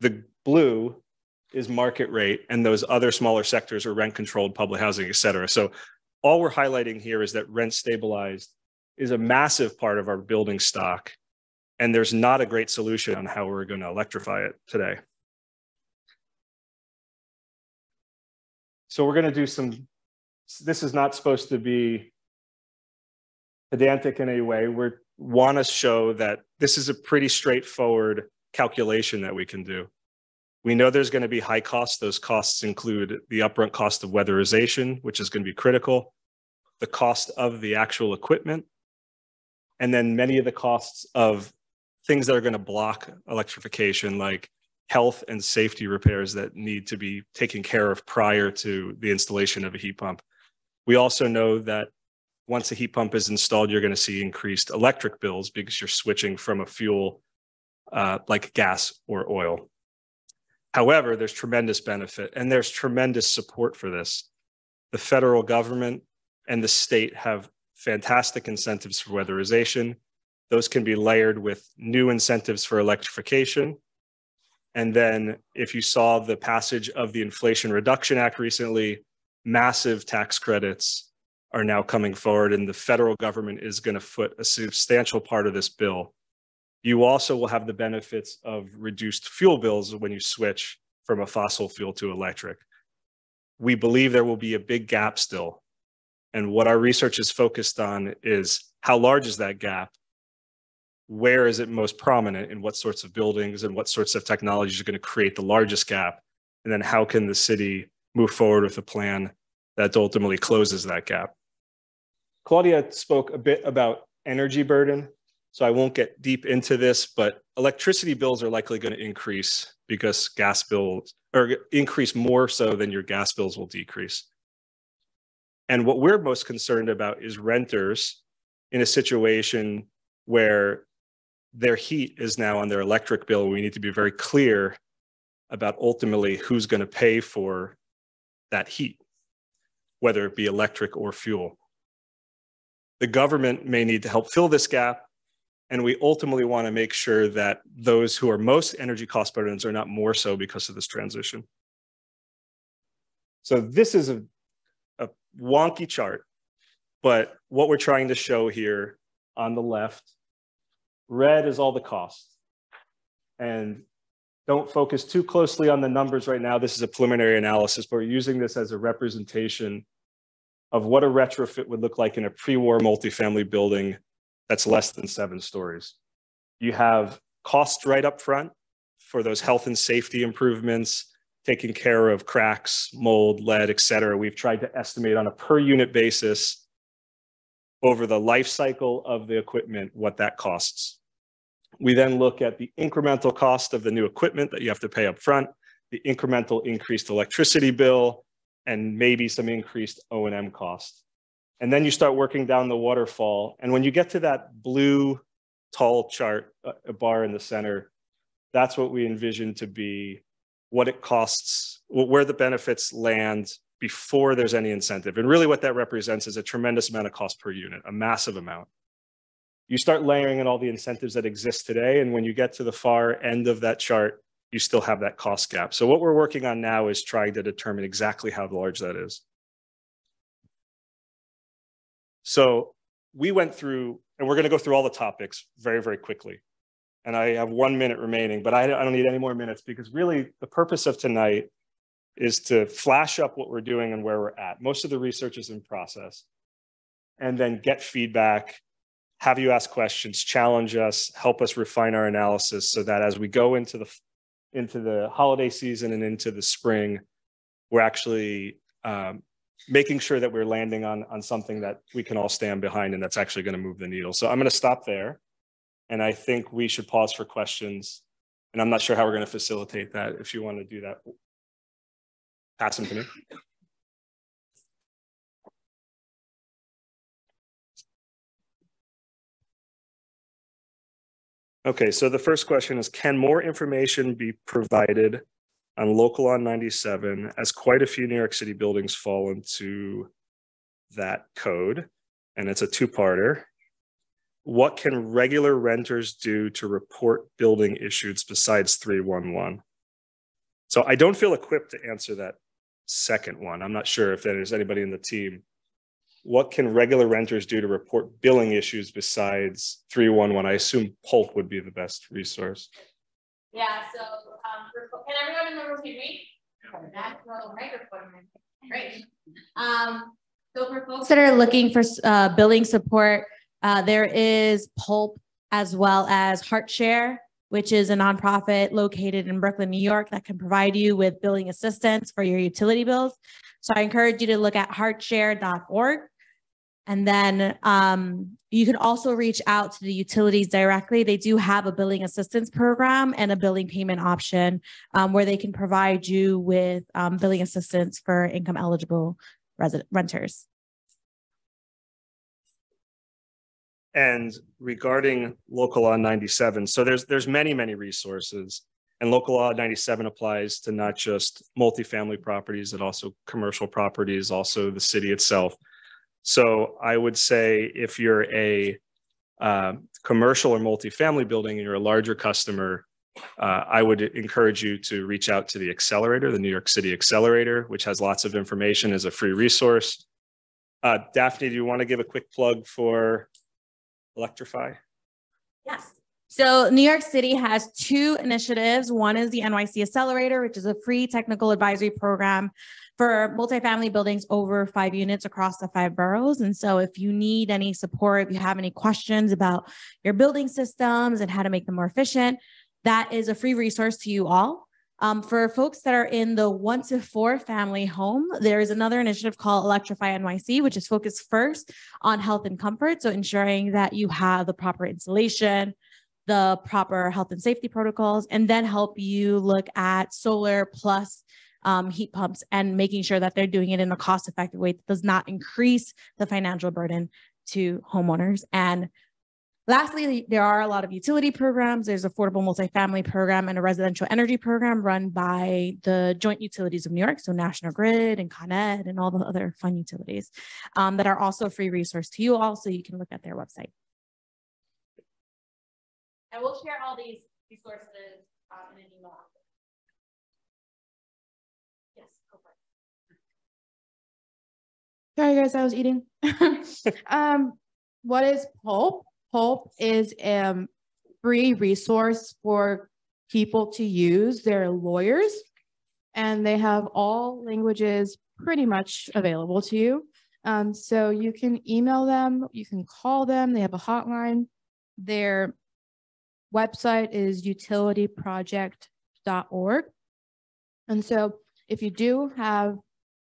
The blue is market rate and those other smaller sectors are rent controlled public housing, et cetera. So all we're highlighting here is that rent stabilized is a massive part of our building stock. And there's not a great solution on how we're going to electrify it today. So we're going to do some, this is not supposed to be pedantic in any way. We want to show that this is a pretty straightforward calculation that we can do. We know there's going to be high costs. Those costs include the upfront cost of weatherization, which is going to be critical, the cost of the actual equipment, and then many of the costs of things that are going to block electrification, like health and safety repairs that need to be taken care of prior to the installation of a heat pump. We also know that once a heat pump is installed, you're going to see increased electric bills because you're switching from a fuel uh, like gas or oil. However, there's tremendous benefit and there's tremendous support for this. The federal government and the state have fantastic incentives for weatherization. Those can be layered with new incentives for electrification. And then if you saw the passage of the Inflation Reduction Act recently, massive tax credits are now coming forward and the federal government is going to foot a substantial part of this bill. You also will have the benefits of reduced fuel bills when you switch from a fossil fuel to electric. We believe there will be a big gap still. And what our research is focused on is how large is that gap? Where is it most prominent in what sorts of buildings and what sorts of technologies are going to create the largest gap? And then how can the city move forward with a plan that ultimately closes that gap. Claudia spoke a bit about energy burden. So I won't get deep into this, but electricity bills are likely going to increase because gas bills or increase more so than your gas bills will decrease. And what we're most concerned about is renters in a situation where their heat is now on their electric bill. We need to be very clear about ultimately who's going to pay for that heat, whether it be electric or fuel. The government may need to help fill this gap and we ultimately want to make sure that those who are most energy cost burdens are not more so because of this transition. So this is a, a wonky chart, but what we're trying to show here on the left, red is all the costs. And don't focus too closely on the numbers right now. This is a preliminary analysis, but we're using this as a representation of what a retrofit would look like in a pre-war multifamily building that's less than seven stories. You have costs right up front for those health and safety improvements, taking care of cracks, mold, lead, et cetera. We've tried to estimate on a per unit basis over the life cycle of the equipment what that costs. We then look at the incremental cost of the new equipment that you have to pay up front, the incremental increased electricity bill, and maybe some increased O&M cost. And then you start working down the waterfall. And when you get to that blue tall chart, a bar in the center, that's what we envision to be what it costs, where the benefits land before there's any incentive. And really what that represents is a tremendous amount of cost per unit, a massive amount. You start layering in all the incentives that exist today. And when you get to the far end of that chart, you still have that cost gap. So what we're working on now is trying to determine exactly how large that is. So we went through, and we're going to go through all the topics very, very quickly. And I have one minute remaining, but I, I don't need any more minutes because really the purpose of tonight is to flash up what we're doing and where we're at. Most of the research is in process. And then get feedback, have you ask questions, challenge us, help us refine our analysis so that as we go into the into the holiday season and into the spring, we're actually um, making sure that we're landing on, on something that we can all stand behind and that's actually going to move the needle. So I'm going to stop there. And I think we should pause for questions. And I'm not sure how we're going to facilitate that. If you want to do that, pass them to me. Okay, so the first question is, can more information be provided on local law 97 as quite a few New York City buildings fall into that code. And it's a two parter. What can regular renters do to report building issues besides 311? So I don't feel equipped to answer that second one. I'm not sure if there's anybody in the team. What can regular renters do to report billing issues besides 311? I assume Pulp would be the best resource. Yeah, so um, can everyone in the room hear me? That's a microphone. Great. Um, so for folks that are looking for uh, billing support, uh, there is Pulp as well as HeartShare, which is a nonprofit located in Brooklyn, New York that can provide you with billing assistance for your utility bills. So I encourage you to look at heartshare.org. And then um, you can also reach out to the utilities directly. They do have a billing assistance program and a billing payment option um, where they can provide you with um, billing assistance for income eligible resident renters. And regarding local law 97, so there's there's many many resources, and local law 97 applies to not just multifamily properties, but also commercial properties, also the city itself. So I would say if you're a uh, commercial or multifamily building and you're a larger customer, uh, I would encourage you to reach out to the accelerator, the New York City Accelerator, which has lots of information as a free resource. Uh, Daphne, do you want to give a quick plug for Electrify? Yes. So New York City has two initiatives. One is the NYC Accelerator, which is a free technical advisory program for multifamily buildings over five units across the five boroughs. And so if you need any support, if you have any questions about your building systems and how to make them more efficient, that is a free resource to you all. Um, for folks that are in the one to four family home, there is another initiative called Electrify NYC, which is focused first on health and comfort. So ensuring that you have the proper insulation, the proper health and safety protocols, and then help you look at solar plus um, heat pumps and making sure that they're doing it in a cost effective way that does not increase the financial burden to homeowners. And lastly, there are a lot of utility programs. There's affordable multifamily program and a residential energy program run by the joint utilities of New York. So National Grid and Con Ed and all the other fun utilities um, that are also a free resource to you all. So you can look at their website. And we'll share all these resources um, in an email. Sorry, guys, I was eating. um, what is Pulp? Pulp is a um, free resource for people to use. They're lawyers and they have all languages pretty much available to you. Um, so you can email them, you can call them, they have a hotline. Their website is utilityproject.org. And so if you do have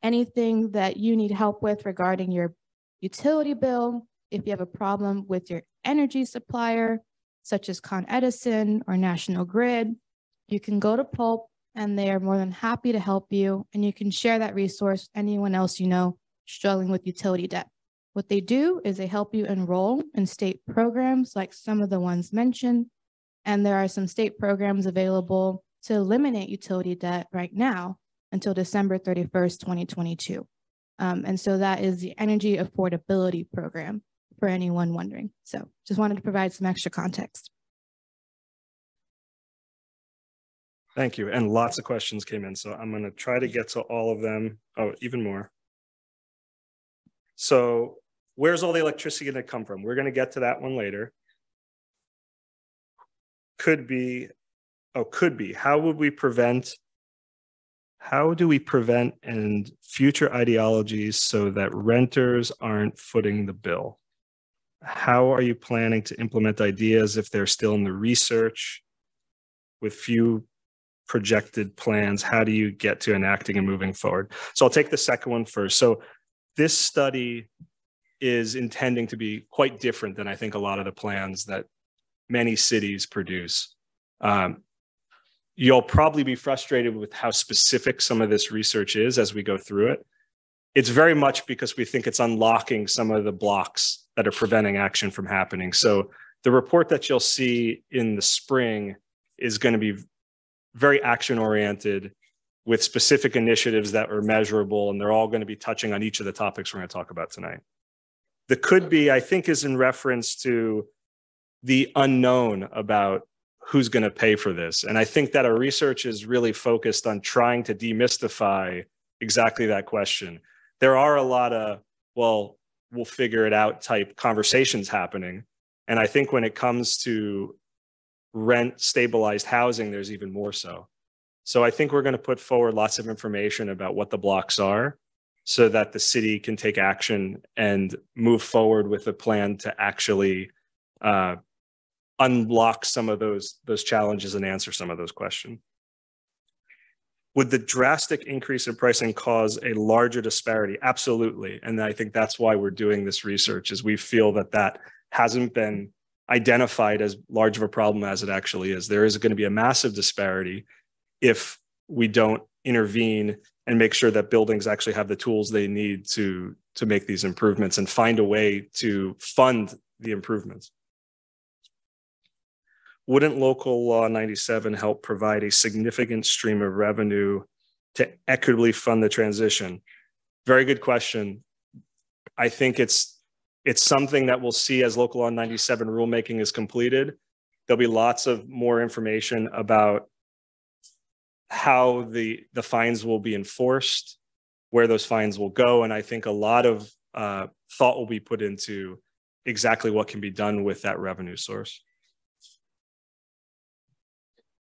anything that you need help with regarding your utility bill, if you have a problem with your energy supplier, such as Con Edison or National Grid, you can go to Pulp and they are more than happy to help you. And you can share that resource with anyone else you know struggling with utility debt. What they do is they help you enroll in state programs like some of the ones mentioned. And there are some state programs available to eliminate utility debt right now until December 31st, 2022. Um, and so that is the Energy Affordability Program for anyone wondering. So just wanted to provide some extra context. Thank you. And lots of questions came in. So I'm going to try to get to all of them. Oh, even more. So where's all the electricity going to come from? We're going to get to that one later. Could be, oh, could be. How would we prevent how do we prevent and future ideologies so that renters aren't footing the bill? How are you planning to implement ideas if they're still in the research with few projected plans? How do you get to enacting and moving forward? So I'll take the second one first. So this study is intending to be quite different than I think a lot of the plans that many cities produce. Um, you'll probably be frustrated with how specific some of this research is as we go through it. It's very much because we think it's unlocking some of the blocks that are preventing action from happening. So the report that you'll see in the spring is going to be very action oriented with specific initiatives that are measurable, and they're all going to be touching on each of the topics we're going to talk about tonight. The could be, I think, is in reference to the unknown about who's going to pay for this. And I think that our research is really focused on trying to demystify exactly that question. There are a lot of, well, we'll figure it out type conversations happening. And I think when it comes to rent stabilized housing, there's even more so. So I think we're going to put forward lots of information about what the blocks are so that the city can take action and move forward with a plan to actually uh, unlock some of those those challenges and answer some of those questions. Would the drastic increase in pricing cause a larger disparity? Absolutely. And I think that's why we're doing this research is we feel that that hasn't been identified as large of a problem as it actually is. There is going to be a massive disparity if we don't intervene and make sure that buildings actually have the tools they need to to make these improvements and find a way to fund the improvements wouldn't local law 97 help provide a significant stream of revenue to equitably fund the transition? Very good question. I think it's it's something that we'll see as local law 97 rulemaking is completed. There'll be lots of more information about how the the fines will be enforced, where those fines will go, and I think a lot of uh, thought will be put into exactly what can be done with that revenue source.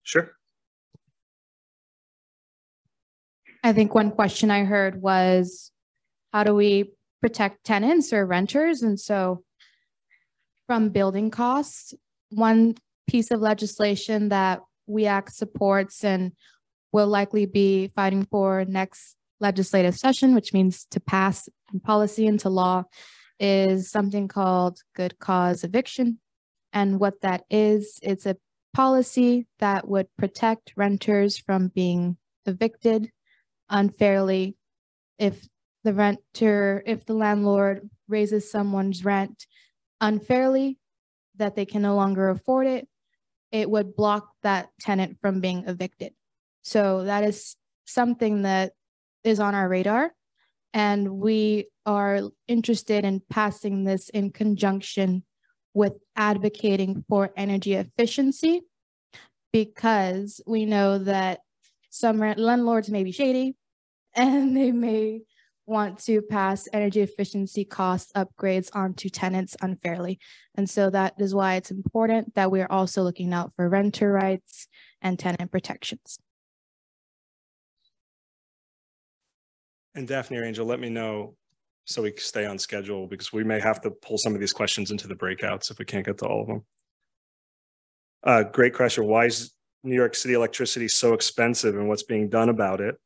Sure. I think one question I heard was how do we protect tenants or renters? And so from building costs, one piece of legislation that We Act supports and we'll likely be fighting for next legislative session, which means to pass policy into law, is something called good cause eviction. And what that is, it's a policy that would protect renters from being evicted unfairly if the renter, if the landlord raises someone's rent unfairly, that they can no longer afford it, it would block that tenant from being evicted. So that is something that is on our radar. And we are interested in passing this in conjunction with advocating for energy efficiency because we know that some landlords may be shady and they may want to pass energy efficiency cost upgrades onto tenants unfairly. And so that is why it's important that we're also looking out for renter rights and tenant protections. And Daphne or Angel, let me know so we stay on schedule because we may have to pull some of these questions into the breakouts if we can't get to all of them. Uh, great question. Why is New York City electricity so expensive and what's being done about it?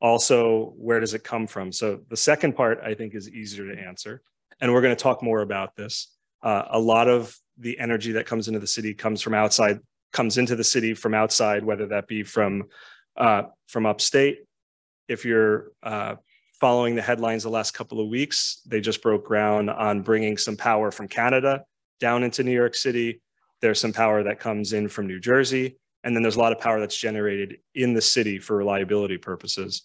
Also, where does it come from? So the second part I think is easier to answer. And we're going to talk more about this. Uh, a lot of the energy that comes into the city comes from outside, comes into the city from outside, whether that be from uh, from upstate. If you're uh, following the headlines the last couple of weeks, they just broke ground on bringing some power from Canada down into New York City. There's some power that comes in from New Jersey. And then there's a lot of power that's generated in the city for reliability purposes.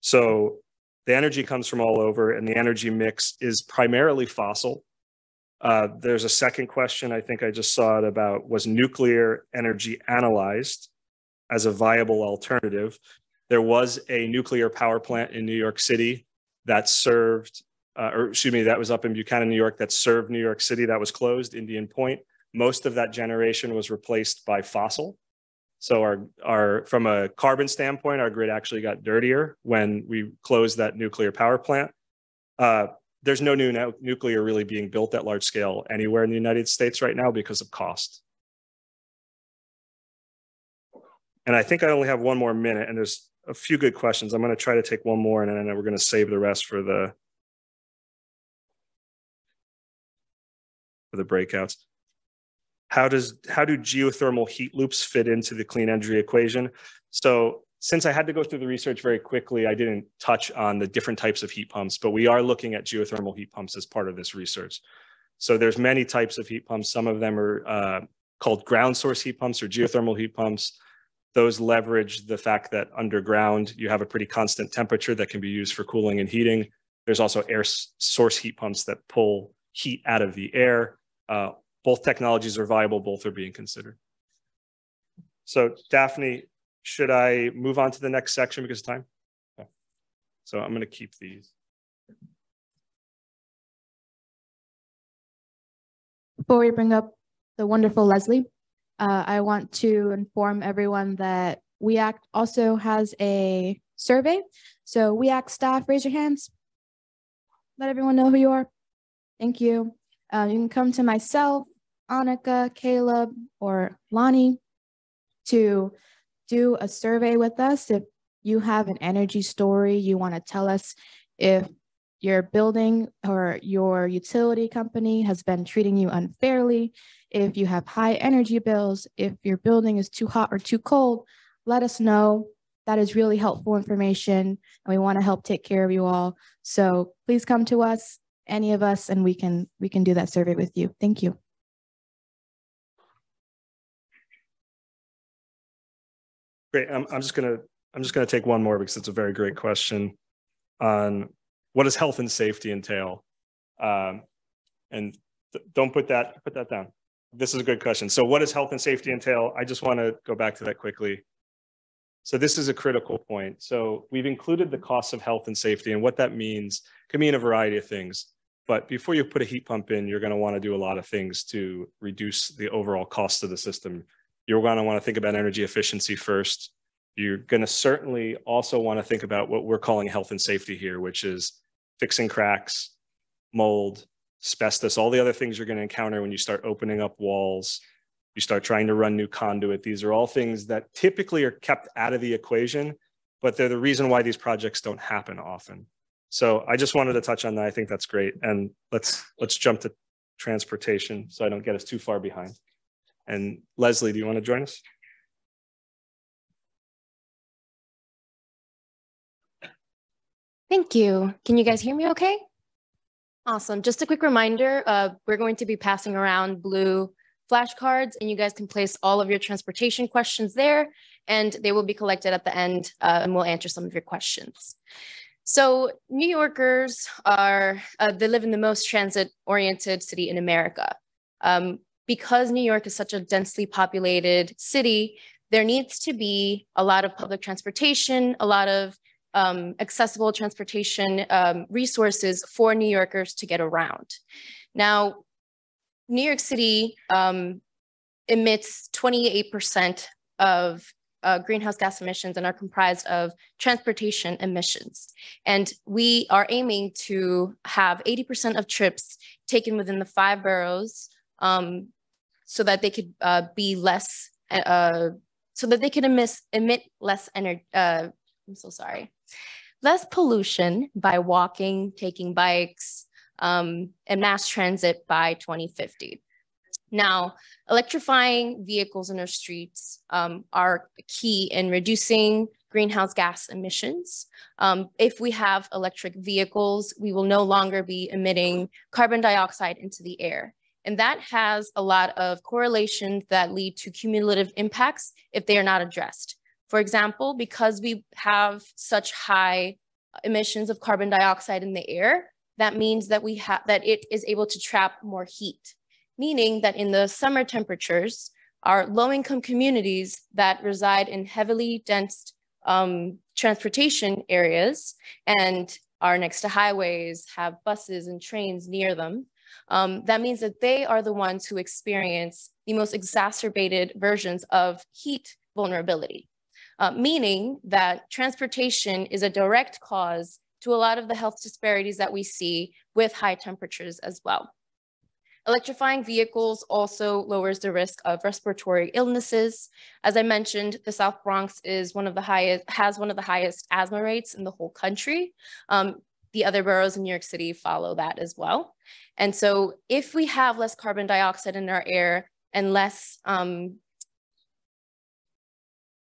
So the energy comes from all over, and the energy mix is primarily fossil. Uh, there's a second question I think I just saw it about was nuclear energy analyzed as a viable alternative? There was a nuclear power plant in New York City that served, uh, or excuse me, that was up in Buchanan, New York, that served New York City that was closed, Indian Point. Most of that generation was replaced by fossil. So our, our, from a carbon standpoint, our grid actually got dirtier when we closed that nuclear power plant. Uh, there's no new nuclear really being built at large scale anywhere in the United States right now because of cost. And I think I only have one more minute and there's a few good questions. I'm going to try to take one more and then we're going to save the rest for the for the breakouts how does how do geothermal heat loops fit into the clean energy equation? So since I had to go through the research very quickly, I didn't touch on the different types of heat pumps, but we are looking at geothermal heat pumps as part of this research. So there's many types of heat pumps. Some of them are uh, called ground source heat pumps or geothermal heat pumps. Those leverage the fact that underground you have a pretty constant temperature that can be used for cooling and heating. There's also air source heat pumps that pull heat out of the air. Uh, both technologies are viable, both are being considered. So Daphne, should I move on to the next section because of time? Okay. So I'm gonna keep these. Before we bring up the wonderful Leslie, uh, I want to inform everyone that WEACT also has a survey. So WEACT staff, raise your hands. Let everyone know who you are. Thank you. Uh, you can come to myself Annika, Caleb, or Lonnie to do a survey with us. If you have an energy story, you want to tell us if your building or your utility company has been treating you unfairly, if you have high energy bills, if your building is too hot or too cold, let us know. That is really helpful information and we want to help take care of you all. So please come to us, any of us, and we can we can do that survey with you. Thank you. Great. I'm, I'm just gonna I'm just gonna take one more because it's a very great question on what does health and safety entail, um, and th- don't put that put that down. This is a good question. So, what does health and safety entail? I just want to go back to that quickly. So, this is a critical point. So, we've included the costs of health and safety, and what that means can mean a variety of things. But before you put a heat pump in, you're going to want to do a lot of things to reduce the overall cost of the system you're going to want to think about energy efficiency first. You're going to certainly also want to think about what we're calling health and safety here, which is fixing cracks, mold, asbestos, all the other things you're going to encounter when you start opening up walls, You start trying to run new conduit. These are all things that typically are kept out of the equation, but they're the reason why these projects don't happen often. So I just wanted to touch on that. I think that's great. And let's let's jump to transportation so I don't get us too far behind. And Leslie, do you want to join us? Thank you. Can you guys hear me okay? Awesome. Just a quick reminder, uh, we're going to be passing around blue flashcards and you guys can place all of your transportation questions there and they will be collected at the end uh, and we'll answer some of your questions. So New Yorkers are, uh, they live in the most transit oriented city in America. Um, because New York is such a densely populated city, there needs to be a lot of public transportation, a lot of um, accessible transportation um, resources for New Yorkers to get around. Now, New York City um, emits 28% of uh, greenhouse gas emissions and are comprised of transportation emissions. And we are aiming to have 80% of trips taken within the five boroughs um, so that they could uh, be less, uh, so that they could emit, emit less energy, uh, I'm so sorry, less pollution by walking, taking bikes, um, and mass transit by 2050. Now, electrifying vehicles in our streets um, are key in reducing greenhouse gas emissions. Um, if we have electric vehicles, we will no longer be emitting carbon dioxide into the air. And that has a lot of correlations that lead to cumulative impacts if they are not addressed. For example, because we have such high emissions of carbon dioxide in the air, that means that we have that it is able to trap more heat, meaning that in the summer temperatures, our low-income communities that reside in heavily dense um, transportation areas and are next to highways, have buses and trains near them, um, that means that they are the ones who experience the most exacerbated versions of heat vulnerability uh, meaning that transportation is a direct cause to a lot of the health disparities that we see with high temperatures as well. Electrifying vehicles also lowers the risk of respiratory illnesses. As I mentioned, the South Bronx is one of the highest, has one of the highest asthma rates in the whole country. Um, the other boroughs in New York City follow that as well. And so if we have less carbon dioxide in our air and less um,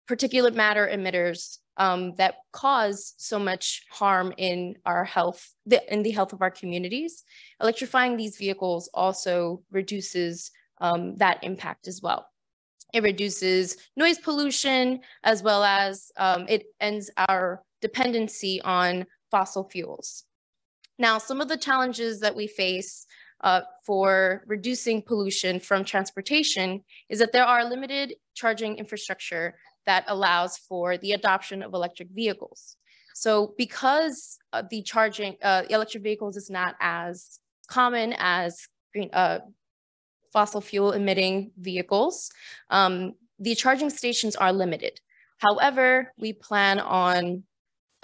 particulate matter emitters um, that cause so much harm in our health, the, in the health of our communities. Electrifying these vehicles also reduces um, that impact as well. It reduces noise pollution as well as um, it ends our dependency on fossil fuels. Now, some of the challenges that we face uh, for reducing pollution from transportation is that there are limited charging infrastructure that allows for the adoption of electric vehicles. So because uh, the charging uh, electric vehicles is not as common as green uh, fossil fuel emitting vehicles, um, the charging stations are limited. However, we plan on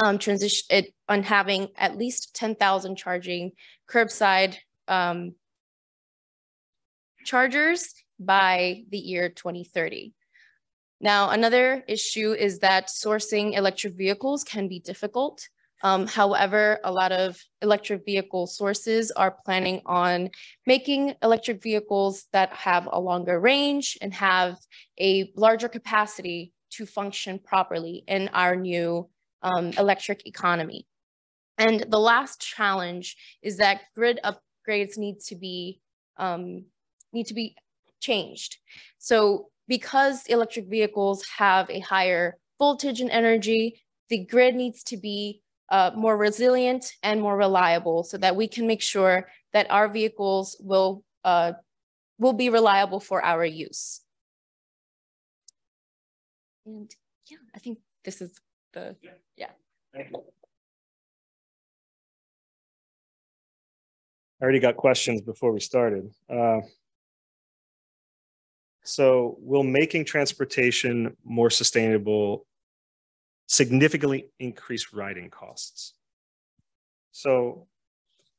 um, transition it on having at least 10,000 charging curbside um, chargers by the year 2030. Now, another issue is that sourcing electric vehicles can be difficult. Um, however, a lot of electric vehicle sources are planning on making electric vehicles that have a longer range and have a larger capacity to function properly in our new um, electric economy. And the last challenge is that grid upgrades need to be um, need to be changed. So because electric vehicles have a higher voltage and energy, the grid needs to be uh, more resilient and more reliable so that we can make sure that our vehicles will, uh, will be reliable for our use. And yeah, I think this is the, yeah. You. I already got questions before we started. Uh, so will making transportation more sustainable significantly increase riding costs? So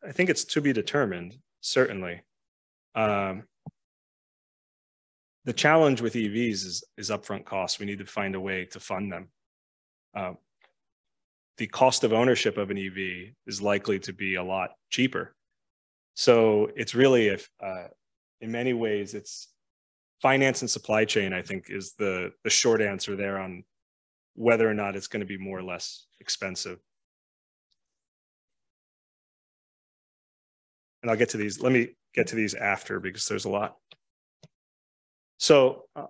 I think it's to be determined, certainly. Um, the challenge with EVs is, is upfront costs. We need to find a way to fund them. Uh, the cost of ownership of an EV is likely to be a lot cheaper. So it's really, if uh, in many ways, it's finance and supply chain. I think is the the short answer there on whether or not it's going to be more or less expensive. And I'll get to these. Let me get to these after because there's a lot. So, uh,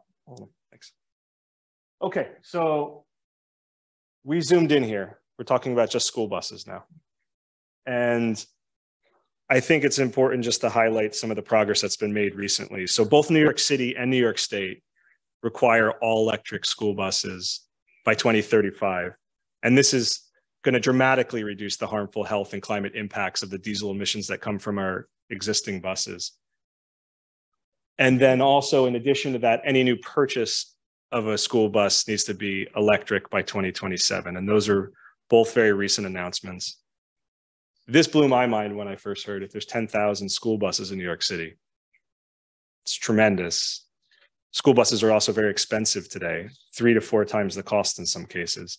thanks. Okay, so we zoomed in here. We're talking about just school buses now. And I think it's important just to highlight some of the progress that's been made recently. So both New York City and New York State require all electric school buses by 2035. And this is going to dramatically reduce the harmful health and climate impacts of the diesel emissions that come from our existing buses. And then also, in addition to that, any new purchase of a school bus needs to be electric by 2027. And those are both very recent announcements. This blew my mind when I first heard it. There's 10,000 school buses in New York City. It's tremendous. School buses are also very expensive today, three to four times the cost in some cases.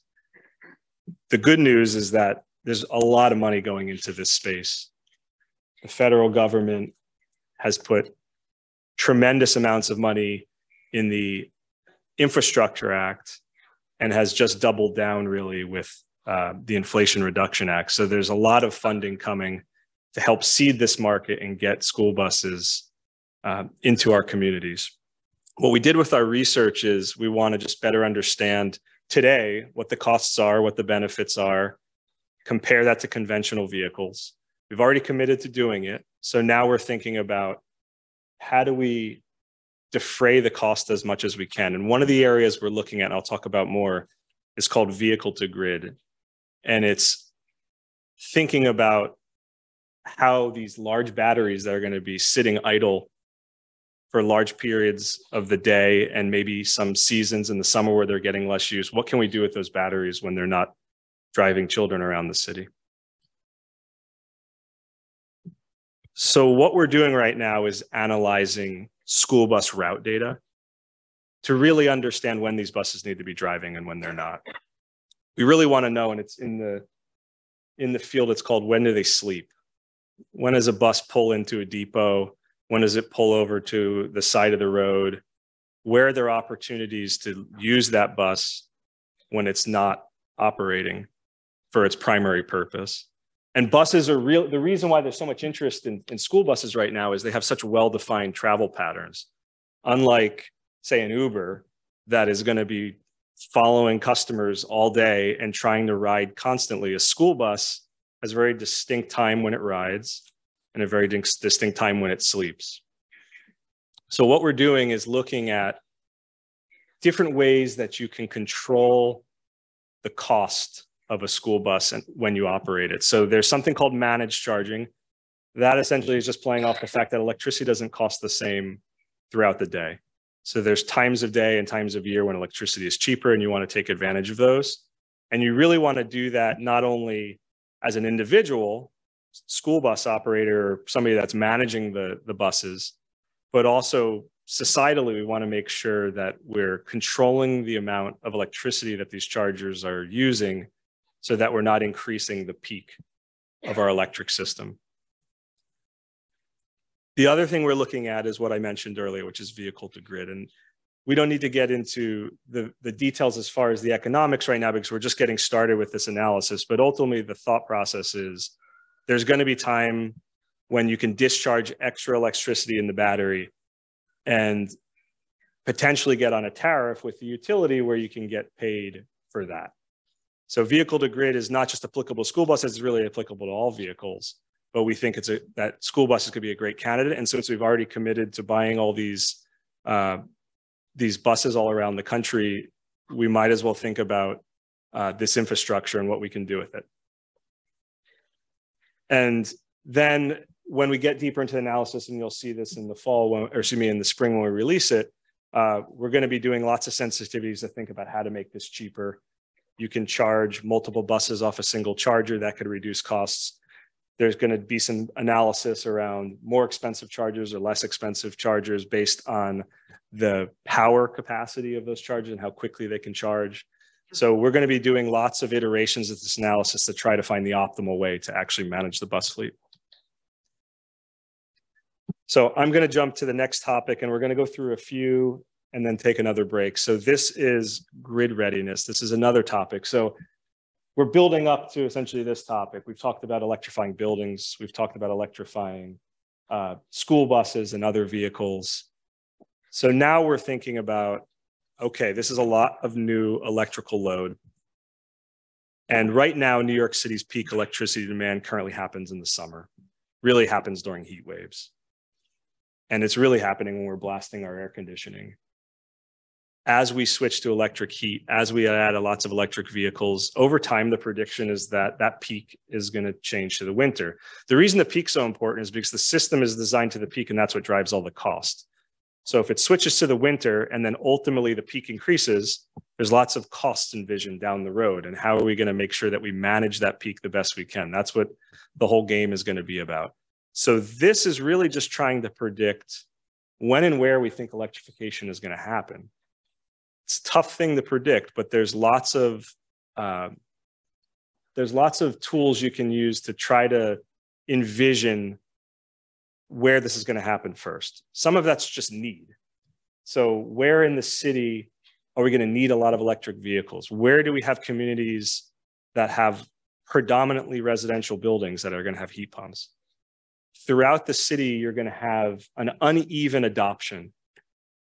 The good news is that there's a lot of money going into this space. The federal government has put tremendous amounts of money in the Infrastructure Act and has just doubled down really with uh, the Inflation Reduction Act. So there's a lot of funding coming to help seed this market and get school buses uh, into our communities. What we did with our research is we want to just better understand today what the costs are, what the benefits are, compare that to conventional vehicles. We've already committed to doing it. So now we're thinking about how do we defray the cost as much as we can? And one of the areas we're looking at, and I'll talk about more, is called vehicle to grid. And it's thinking about how these large batteries that are going to be sitting idle for large periods of the day and maybe some seasons in the summer where they're getting less use. What can we do with those batteries when they're not driving children around the city? So what we're doing right now is analyzing school bus route data to really understand when these buses need to be driving and when they're not. We really want to know, and it's in the in the field, it's called when do they sleep? When does a bus pull into a depot? When does it pull over to the side of the road? Where are there opportunities to use that bus when it's not operating for its primary purpose? And buses are real. The reason why there's so much interest in, in school buses right now is they have such well defined travel patterns. Unlike, say, an Uber that is going to be following customers all day and trying to ride constantly, a school bus has a very distinct time when it rides and a very distinct time when it sleeps. So, what we're doing is looking at different ways that you can control the cost of a school bus and when you operate it. So there's something called managed charging. That essentially is just playing off the fact that electricity doesn't cost the same throughout the day. So there's times of day and times of year when electricity is cheaper and you want to take advantage of those. And you really want to do that not only as an individual, school bus operator, or somebody that's managing the, the buses, but also societally, we want to make sure that we're controlling the amount of electricity that these chargers are using so that we're not increasing the peak of our electric system. The other thing we're looking at is what I mentioned earlier, which is vehicle to grid. And we don't need to get into the, the details as far as the economics right now because we're just getting started with this analysis. But ultimately, the thought process is there's going to be time when you can discharge extra electricity in the battery and potentially get on a tariff with the utility where you can get paid for that. So vehicle to grid is not just applicable school buses, it's really applicable to all vehicles. But we think it's a, that school buses could be a great candidate. And since we've already committed to buying all these, uh, these buses all around the country, we might as well think about uh, this infrastructure and what we can do with it. And then when we get deeper into the analysis, and you'll see this in the fall, when, or excuse me, in the spring when we release it, uh, we're going to be doing lots of sensitivities to think about how to make this cheaper you can charge multiple buses off a single charger that could reduce costs. There's going to be some analysis around more expensive chargers or less expensive chargers based on the power capacity of those chargers and how quickly they can charge. So we're going to be doing lots of iterations of this analysis to try to find the optimal way to actually manage the bus fleet. So I'm going to jump to the next topic and we're going to go through a few and then take another break. So this is grid readiness. This is another topic. So we're building up to essentially this topic. We've talked about electrifying buildings. We've talked about electrifying uh, school buses and other vehicles. So now we're thinking about, okay, this is a lot of new electrical load. And right now, New York City's peak electricity demand currently happens in the summer, really happens during heat waves. And it's really happening when we're blasting our air conditioning as we switch to electric heat, as we add lots of electric vehicles, over time, the prediction is that that peak is going to change to the winter. The reason the peak's so important is because the system is designed to the peak and that's what drives all the cost. So if it switches to the winter and then ultimately the peak increases, there's lots of costs envisioned down the road. And how are we going to make sure that we manage that peak the best we can? That's what the whole game is going to be about. So this is really just trying to predict when and where we think electrification is going to happen it's a tough thing to predict, but there's lots of uh, there's lots of tools you can use to try to envision where this is going to happen first. Some of that's just need. So where in the city are we going to need a lot of electric vehicles? Where do we have communities that have predominantly residential buildings that are going to have heat pumps? Throughout the city, you're going to have an uneven adoption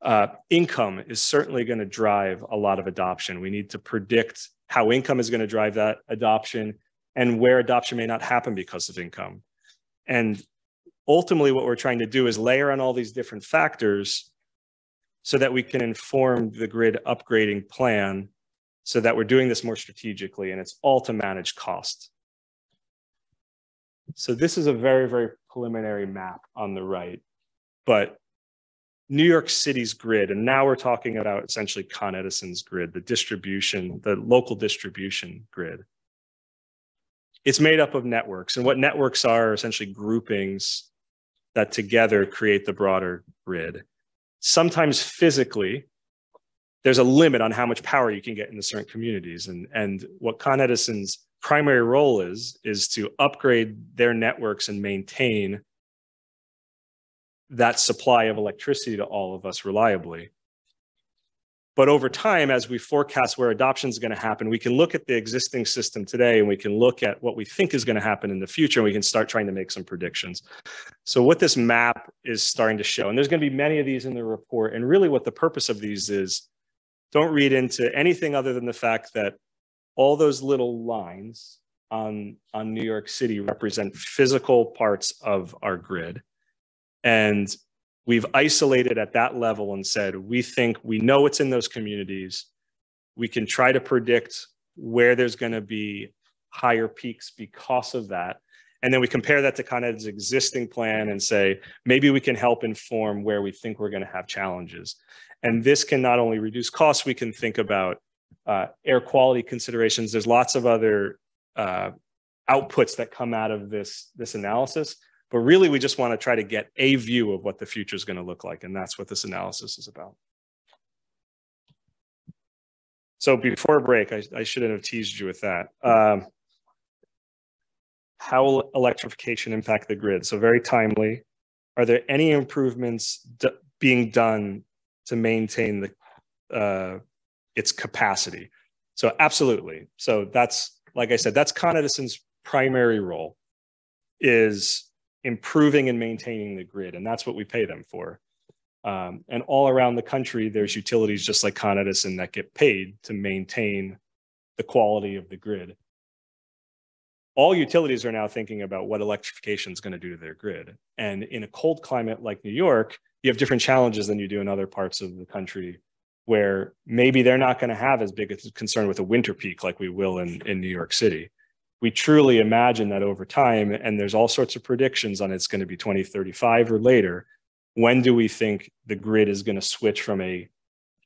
uh, income is certainly going to drive a lot of adoption. We need to predict how income is going to drive that adoption and where adoption may not happen because of income. And ultimately, what we're trying to do is layer on all these different factors so that we can inform the grid upgrading plan so that we're doing this more strategically and it's all to manage cost. So this is a very, very preliminary map on the right, but New York City's grid, and now we're talking about essentially Con Edison's grid, the distribution, the local distribution grid. It's made up of networks, and what networks are essentially groupings that together create the broader grid. Sometimes physically, there's a limit on how much power you can get into certain communities. And, and what Con Edison's primary role is, is to upgrade their networks and maintain that supply of electricity to all of us reliably. But over time, as we forecast where adoption is going to happen, we can look at the existing system today and we can look at what we think is going to happen in the future and we can start trying to make some predictions. So what this map is starting to show, and there's going to be many of these in the report, and really what the purpose of these is, don't read into anything other than the fact that all those little lines on, on New York City represent physical parts of our grid. And we've isolated at that level and said, we think we know what's in those communities. We can try to predict where there's going to be higher peaks because of that. And then we compare that to Con Ed's existing plan and say, maybe we can help inform where we think we're going to have challenges. And this can not only reduce costs, we can think about uh, air quality considerations. There's lots of other uh, outputs that come out of this, this analysis. But really, we just want to try to get a view of what the future is going to look like. And that's what this analysis is about. So before break, I, I shouldn't have teased you with that. Um, how will electrification impact the grid? So very timely. Are there any improvements being done to maintain the uh, its capacity? So absolutely. So that's like I said, that's Con Edison's primary role is improving and maintaining the grid. And that's what we pay them for. Um, and all around the country, there's utilities just like Con Edison that get paid to maintain the quality of the grid. All utilities are now thinking about what electrification is going to do to their grid. And in a cold climate like New York, you have different challenges than you do in other parts of the country where maybe they're not going to have as big a concern with a winter peak like we will in, in New York City we truly imagine that over time, and there's all sorts of predictions on it's going to be 2035 or later, when do we think the grid is going to switch from a,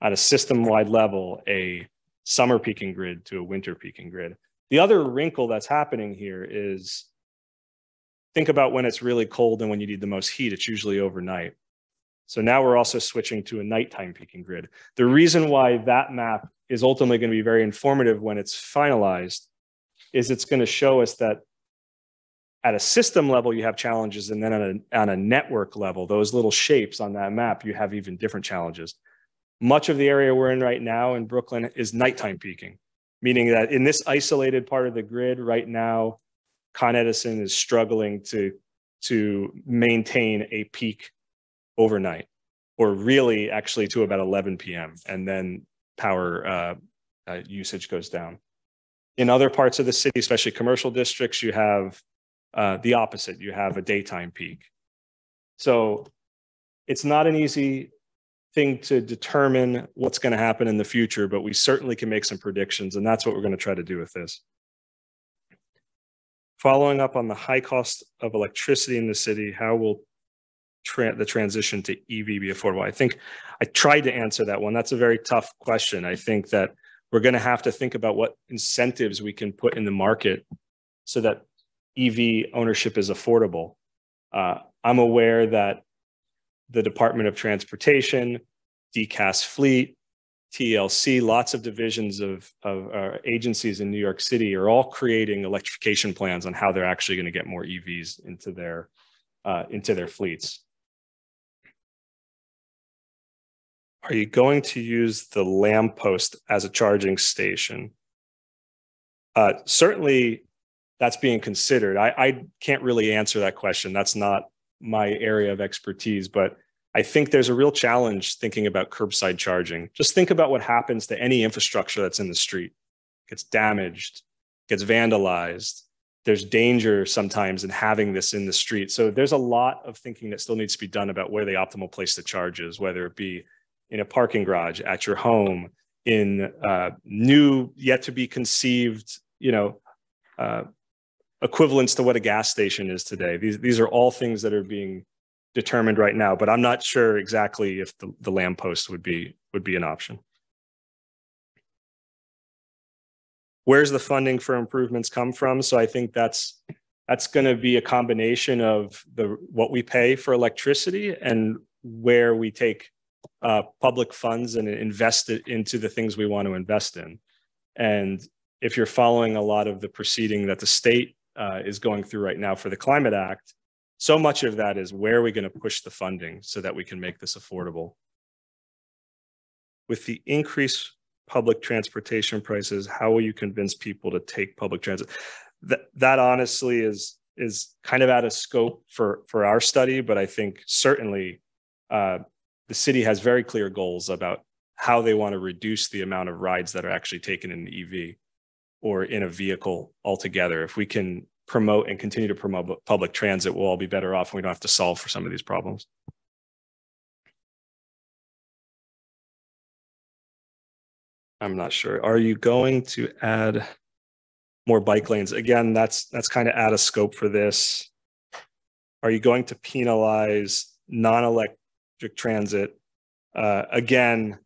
at a system-wide level, a summer peaking grid to a winter peaking grid? The other wrinkle that's happening here is think about when it's really cold and when you need the most heat, it's usually overnight. So now we're also switching to a nighttime peaking grid. The reason why that map is ultimately going to be very informative when it's finalized is it's going to show us that at a system level, you have challenges. And then on a, on a network level, those little shapes on that map, you have even different challenges. Much of the area we're in right now in Brooklyn is nighttime peaking, meaning that in this isolated part of the grid right now, Con Edison is struggling to, to maintain a peak overnight, or really actually to about 11 p.m. And then power uh, uh, usage goes down. In other parts of the city, especially commercial districts, you have uh, the opposite. You have a daytime peak. So it's not an easy thing to determine what's going to happen in the future, but we certainly can make some predictions, and that's what we're going to try to do with this. Following up on the high cost of electricity in the city, how will tra the transition to EV be affordable? I think I tried to answer that one. That's a very tough question. I think that we're going to have to think about what incentives we can put in the market so that EV ownership is affordable. Uh, I'm aware that the Department of Transportation, DCAS Fleet, TLC, lots of divisions of, of uh, agencies in New York City are all creating electrification plans on how they're actually going to get more EVs into their, uh, into their fleets. Are you going to use the lamppost as a charging station? Uh, certainly, that's being considered. I, I can't really answer that question. That's not my area of expertise, but I think there's a real challenge thinking about curbside charging. Just think about what happens to any infrastructure that's in the street. Gets damaged, gets vandalized. There's danger sometimes in having this in the street. So there's a lot of thinking that still needs to be done about where the optimal place to charge is, whether it be in a parking garage, at your home, in uh, new, yet to be conceived, you know, uh, equivalents to what a gas station is today. These, these are all things that are being determined right now, but I'm not sure exactly if the, the lamppost would be would be an option. Where's the funding for improvements come from? So I think that's that's going to be a combination of the what we pay for electricity and where we take uh, public funds and invest it into the things we want to invest in. And if you're following a lot of the proceeding that the state uh, is going through right now for the Climate Act, so much of that is where are we going to push the funding so that we can make this affordable? With the increased public transportation prices, how will you convince people to take public transit? That, that honestly is, is kind of out of scope for, for our study, but I think certainly uh, the city has very clear goals about how they want to reduce the amount of rides that are actually taken in the EV or in a vehicle altogether. If we can promote and continue to promote public transit, we'll all be better off and we don't have to solve for some of these problems. I'm not sure. Are you going to add more bike lanes? Again, that's that's kind of out of scope for this. Are you going to penalize non-electric transit? Uh, again,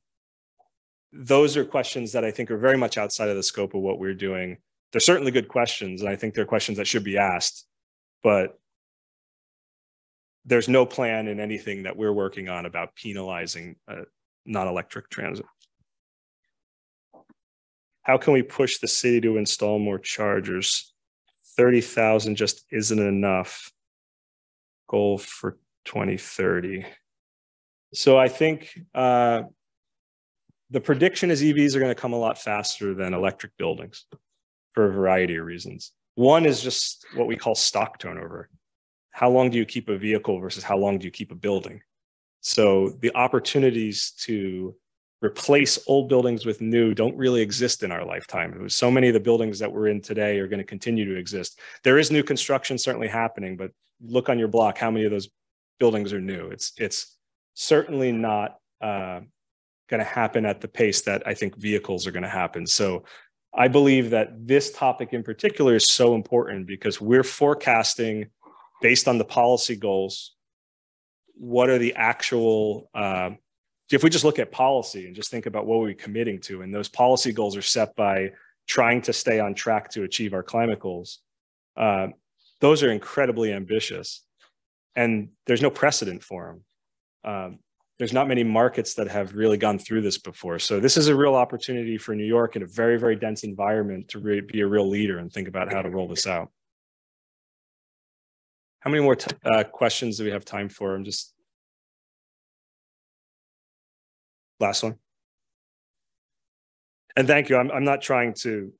those are questions that I think are very much outside of the scope of what we're doing they're certainly good questions, and I think they're questions that should be asked, but there's no plan in anything that we're working on about penalizing uh, non-electric transit. How can we push the city to install more chargers? 30,000 just isn't enough. Goal for 2030. So I think uh, the prediction is EVs are going to come a lot faster than electric buildings for a variety of reasons. One is just what we call stock turnover. How long do you keep a vehicle versus how long do you keep a building? So the opportunities to replace old buildings with new don't really exist in our lifetime. So many of the buildings that we're in today are going to continue to exist. There is new construction certainly happening, but look on your block, how many of those buildings are new? It's, it's certainly not uh, going to happen at the pace that I think vehicles are going to happen. So I believe that this topic in particular is so important because we're forecasting based on the policy goals. What are the actual, uh, if we just look at policy and just think about what we're committing to, and those policy goals are set by trying to stay on track to achieve our climate goals, uh, those are incredibly ambitious and there's no precedent for them. Um, there's not many markets that have really gone through this before. So this is a real opportunity for New York in a very, very dense environment to be a real leader and think about how to roll this out. How many more uh, questions do we have time for? I'm just last one. And thank you. I'm, I'm not trying to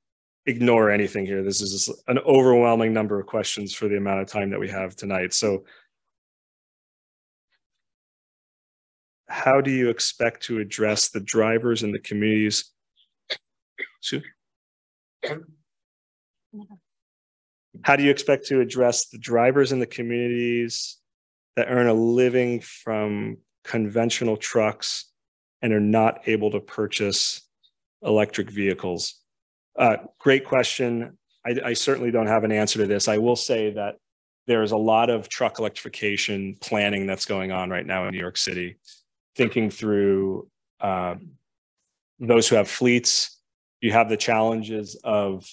ignore anything here. This is an overwhelming number of questions for the amount of time that we have tonight. So how do you expect to address the drivers and the communities? How do you expect to address the drivers in the communities that earn a living from conventional trucks and are not able to purchase electric vehicles? Uh, great question. I, I certainly don't have an answer to this. I will say that there's a lot of truck electrification planning that's going on right now in New York City thinking through uh, those who have fleets. You have the challenges of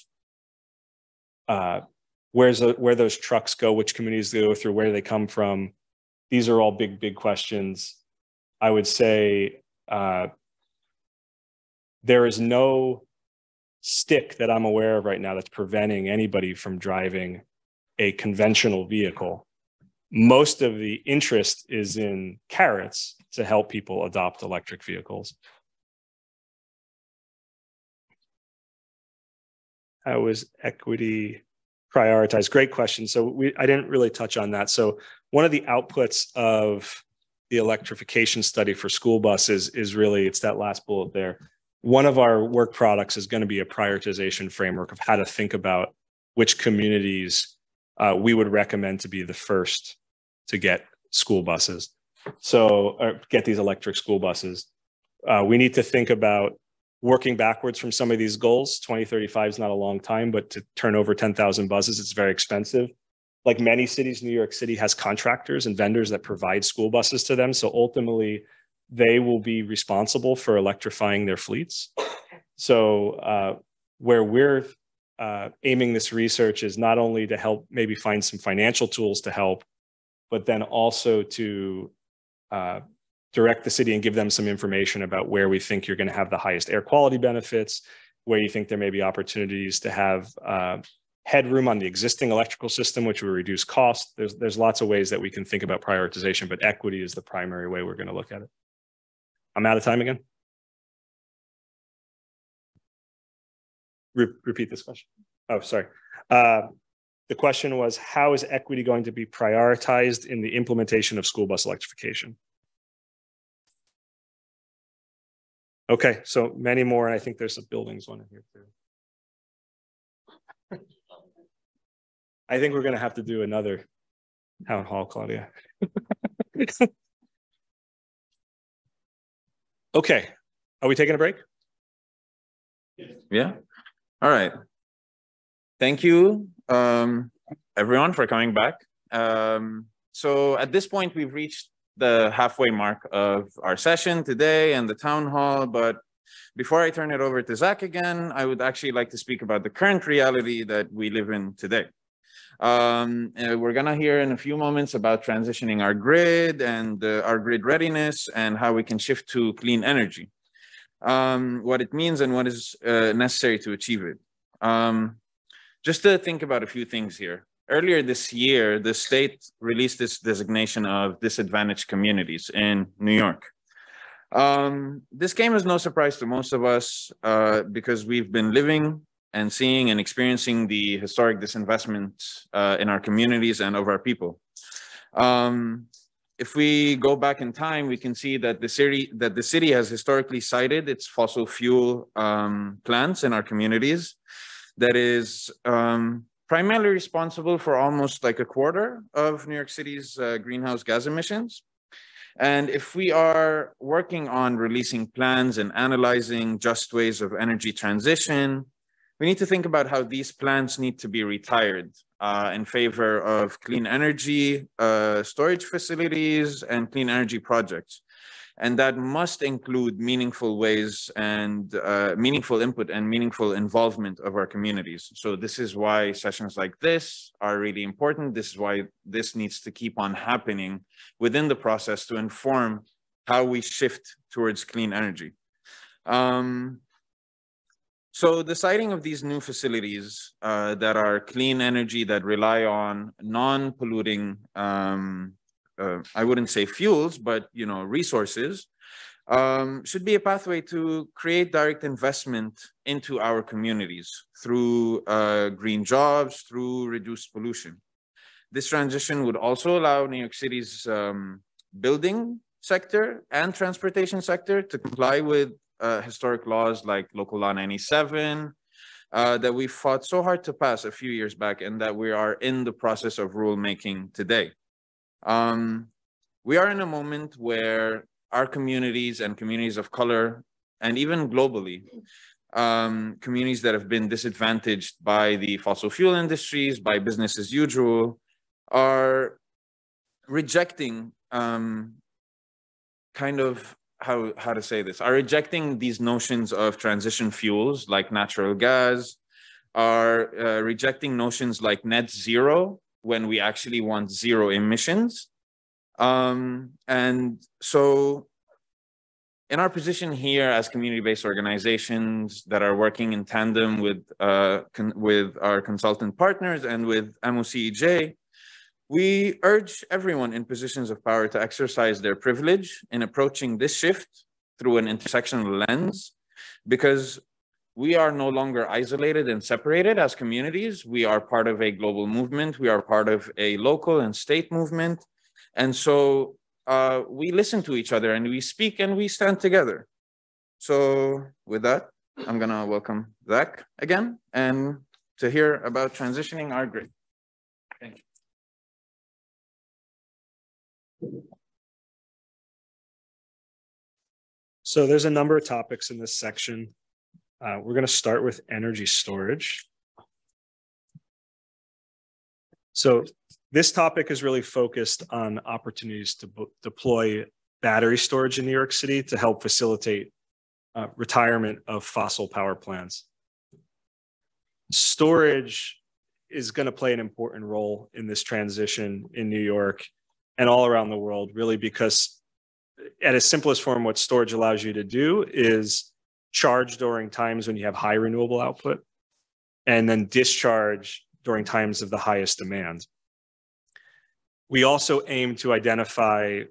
uh, where's the, where those trucks go, which communities they go through, where they come from. These are all big, big questions. I would say uh, there is no stick that I'm aware of right now that's preventing anybody from driving a conventional vehicle. Most of the interest is in carrots to help people adopt electric vehicles. How is equity prioritized? Great question. So we, I didn't really touch on that. So one of the outputs of the electrification study for school buses is really, it's that last bullet there. One of our work products is going to be a prioritization framework of how to think about which communities uh, we would recommend to be the first to get school buses. So get these electric school buses. Uh, we need to think about working backwards from some of these goals. 2035 is not a long time, but to turn over 10,000 buses, it's very expensive. Like many cities, New York City has contractors and vendors that provide school buses to them. So ultimately, they will be responsible for electrifying their fleets. So uh, where we're uh, aiming this research is not only to help maybe find some financial tools to help, but then also to uh, direct the city and give them some information about where we think you're going to have the highest air quality benefits, where you think there may be opportunities to have uh, headroom on the existing electrical system, which will reduce cost. There's, there's lots of ways that we can think about prioritization, but equity is the primary way we're going to look at it. I'm out of time again. Re repeat this question. Oh, sorry. Uh, the question was, how is equity going to be prioritized in the implementation of school bus electrification? Okay, so many more. And I think there's some buildings one in here too. I think we're going to have to do another town hall, Claudia. okay, are we taking a break? Yeah. All right. Thank you, um, everyone, for coming back. Um, so at this point, we've reached the halfway mark of our session today and the town hall. But before I turn it over to Zach again, I would actually like to speak about the current reality that we live in today. Um, we're gonna hear in a few moments about transitioning our grid and uh, our grid readiness and how we can shift to clean energy, um, what it means and what is uh, necessary to achieve it. Um, just to think about a few things here. Earlier this year, the state released this designation of disadvantaged communities in New York. Um, this came as no surprise to most of us uh, because we've been living and seeing and experiencing the historic disinvestment uh, in our communities and of our people. Um, if we go back in time, we can see that the city that the city has historically sited its fossil fuel um, plants in our communities that is um, primarily responsible for almost like a quarter of New York City's uh, greenhouse gas emissions. And if we are working on releasing plans and analyzing just ways of energy transition, we need to think about how these plans need to be retired uh, in favor of clean energy uh, storage facilities and clean energy projects and that must include meaningful ways and uh, meaningful input and meaningful involvement of our communities. So this is why sessions like this are really important. This is why this needs to keep on happening within the process to inform how we shift towards clean energy. Um, so the siting of these new facilities uh, that are clean energy that rely on non-polluting, um, uh, I wouldn't say fuels, but you know resources, um, should be a pathway to create direct investment into our communities through uh, green jobs, through reduced pollution. This transition would also allow New York City's um, building sector and transportation sector to comply with uh, historic laws like Local Law 97 uh, that we fought so hard to pass a few years back and that we are in the process of rulemaking today. Um, we are in a moment where our communities and communities of color, and even globally, um, communities that have been disadvantaged by the fossil fuel industries, by business as usual, are rejecting um, kind of how how to say this are rejecting these notions of transition fuels like natural gas are uh, rejecting notions like net zero when we actually want zero emissions. Um, and so in our position here as community-based organizations that are working in tandem with uh, with our consultant partners and with MOCEJ, we urge everyone in positions of power to exercise their privilege in approaching this shift through an intersectional lens because we are no longer isolated and separated as communities. We are part of a global movement. We are part of a local and state movement. And so uh, we listen to each other and we speak and we stand together. So with that, I'm gonna welcome Zach again and to hear about transitioning our grid. So there's a number of topics in this section. Uh, we're going to start with energy storage. So this topic is really focused on opportunities to deploy battery storage in New York City to help facilitate uh, retirement of fossil power plants. Storage is going to play an important role in this transition in New York and all around the world, really, because at its simplest form, what storage allows you to do is charge during times when you have high renewable output and then discharge during times of the highest demand. We also aim to identify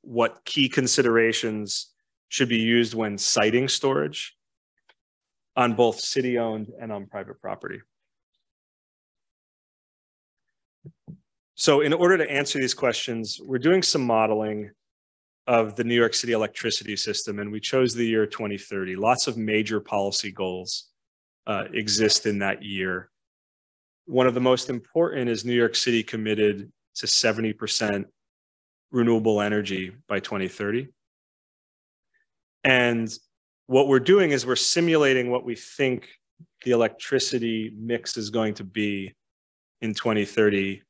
what key considerations should be used when siting storage on both city owned and on private property. So in order to answer these questions, we're doing some modeling of the New York City electricity system, and we chose the year 2030. Lots of major policy goals uh, exist in that year. One of the most important is New York City committed to 70% renewable energy by 2030. And what we're doing is we're simulating what we think the electricity mix is going to be in 2030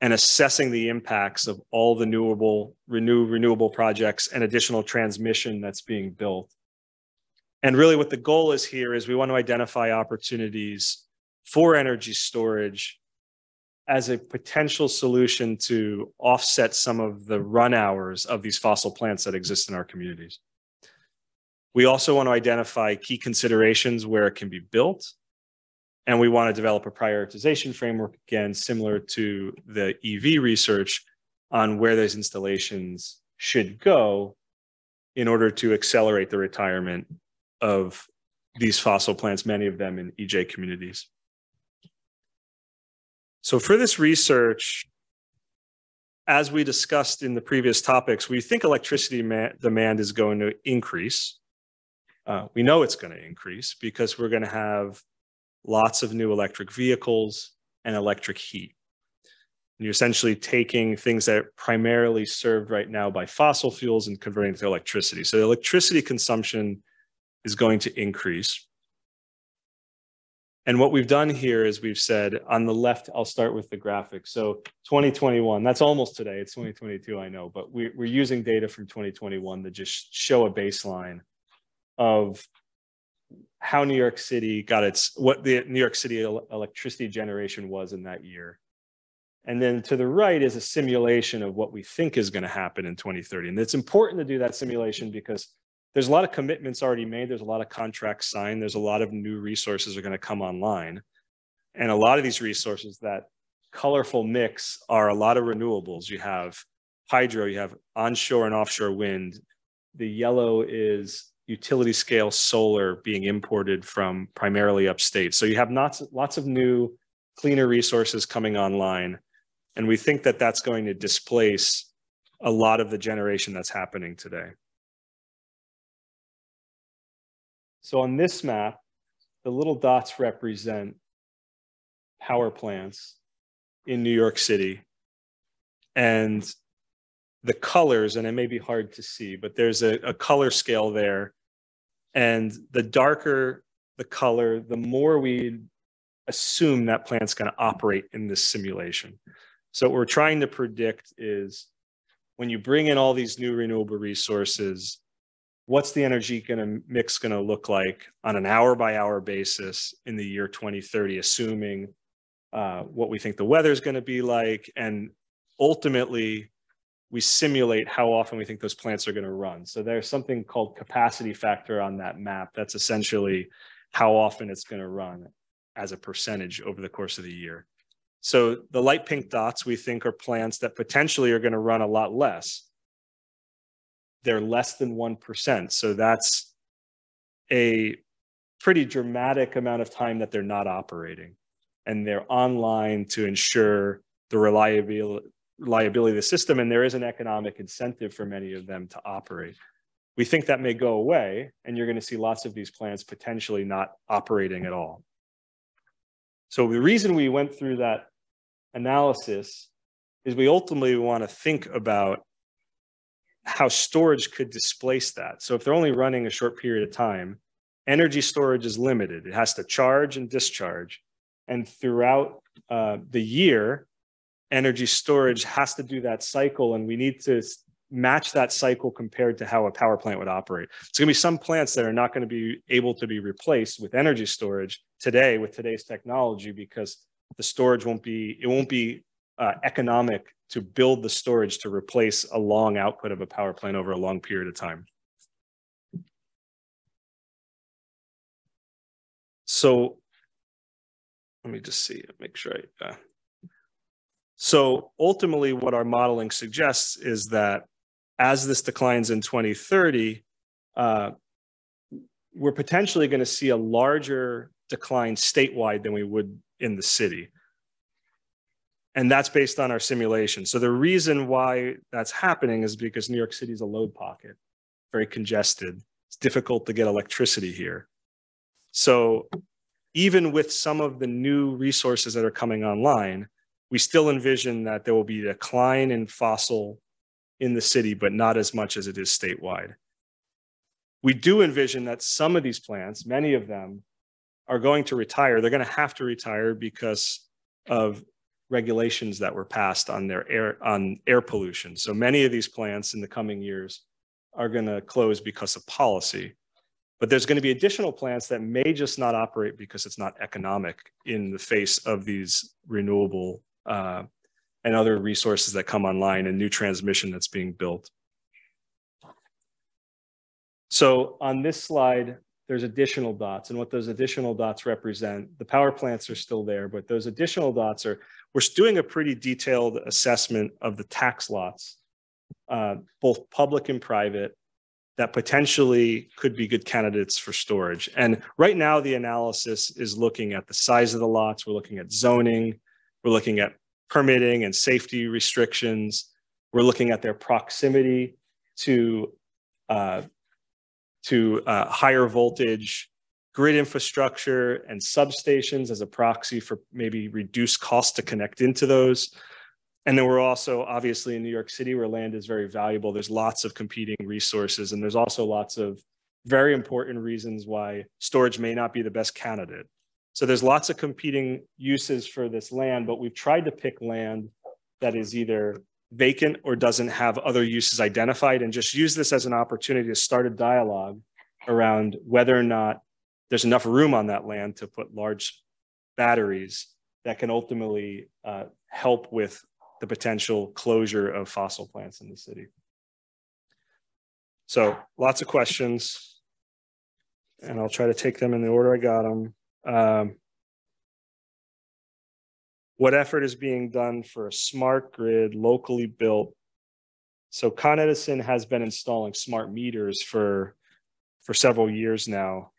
and assessing the impacts of all the renewable, renew, renewable projects and additional transmission that's being built. And really what the goal is here is we want to identify opportunities for energy storage as a potential solution to offset some of the run hours of these fossil plants that exist in our communities. We also want to identify key considerations where it can be built and we want to develop a prioritization framework, again, similar to the EV research on where those installations should go in order to accelerate the retirement of these fossil plants, many of them in EJ communities. So for this research, as we discussed in the previous topics, we think electricity demand is going to increase. Uh, we know it's going to increase because we're going to have lots of new electric vehicles and electric heat. And you're essentially taking things that are primarily served right now by fossil fuels and converting to electricity. So the electricity consumption is going to increase. And what we've done here is we've said on the left, I'll start with the graphic. So 2021, that's almost today. It's 2022, I know, but we, we're using data from 2021 to just show a baseline of how New York City got its what the New York City electricity generation was in that year. And then to the right is a simulation of what we think is going to happen in 2030. And it's important to do that simulation because there's a lot of commitments already made. There's a lot of contracts signed. There's a lot of new resources are going to come online. And a lot of these resources, that colorful mix are a lot of renewables. You have hydro, you have onshore and offshore wind. The yellow is utility scale solar being imported from primarily upstate. So you have lots, lots of new cleaner resources coming online. And we think that that's going to displace a lot of the generation that's happening today. So on this map, the little dots represent power plants in New York City. And the colors, and it may be hard to see, but there's a, a color scale there. And the darker the color, the more we assume that plant's going to operate in this simulation. So what we're trying to predict is when you bring in all these new renewable resources, what's the energy going to mix going to look like on an hour by hour basis in the year 2030, assuming uh, what we think the weather is going to be like, and ultimately we simulate how often we think those plants are going to run. So there's something called capacity factor on that map. That's essentially how often it's going to run as a percentage over the course of the year. So the light pink dots we think are plants that potentially are going to run a lot less. They're less than 1%. So that's a pretty dramatic amount of time that they're not operating. And they're online to ensure the reliability, reliability of the system. And there is an economic incentive for many of them to operate. We think that may go away, and you're going to see lots of these plants potentially not operating at all. So the reason we went through that analysis is we ultimately want to think about how storage could displace that. So if they're only running a short period of time, energy storage is limited. It has to charge and discharge. And throughout uh, the year, energy storage has to do that cycle. And we need to match that cycle compared to how a power plant would operate. It's going to be some plants that are not going to be able to be replaced with energy storage today with today's technology because the storage won't be, it won't be uh, economic to build the storage to replace a long output of a power plant over a long period of time. So let me just see, make sure I, uh, so ultimately what our modeling suggests is that as this declines in 2030, uh, we're potentially going to see a larger decline statewide than we would in the city. And that's based on our simulation. So the reason why that's happening is because New York City is a load pocket, very congested. It's difficult to get electricity here. So even with some of the new resources that are coming online, we still envision that there will be a decline in fossil in the city, but not as much as it is statewide. We do envision that some of these plants, many of them, are going to retire. They're going to have to retire because of regulations that were passed on their air on air pollution. So many of these plants in the coming years are going to close because of policy. But there's going to be additional plants that may just not operate because it's not economic in the face of these renewable uh, and other resources that come online and new transmission that's being built. So on this slide, there's additional dots and what those additional dots represent, the power plants are still there, but those additional dots are, we're doing a pretty detailed assessment of the tax lots, uh, both public and private, that potentially could be good candidates for storage. And right now the analysis is looking at the size of the lots, we're looking at zoning, we're looking at permitting and safety restrictions. We're looking at their proximity to, uh, to uh, higher voltage grid infrastructure and substations as a proxy for maybe reduced cost to connect into those. And then we're also obviously in New York City where land is very valuable. There's lots of competing resources and there's also lots of very important reasons why storage may not be the best candidate. So there's lots of competing uses for this land, but we've tried to pick land that is either vacant or doesn't have other uses identified and just use this as an opportunity to start a dialogue around whether or not there's enough room on that land to put large batteries that can ultimately uh, help with the potential closure of fossil plants in the city. So lots of questions, and I'll try to take them in the order I got them. Um, what effort is being done for a smart grid locally built? So Con Edison has been installing smart meters for, for several years now.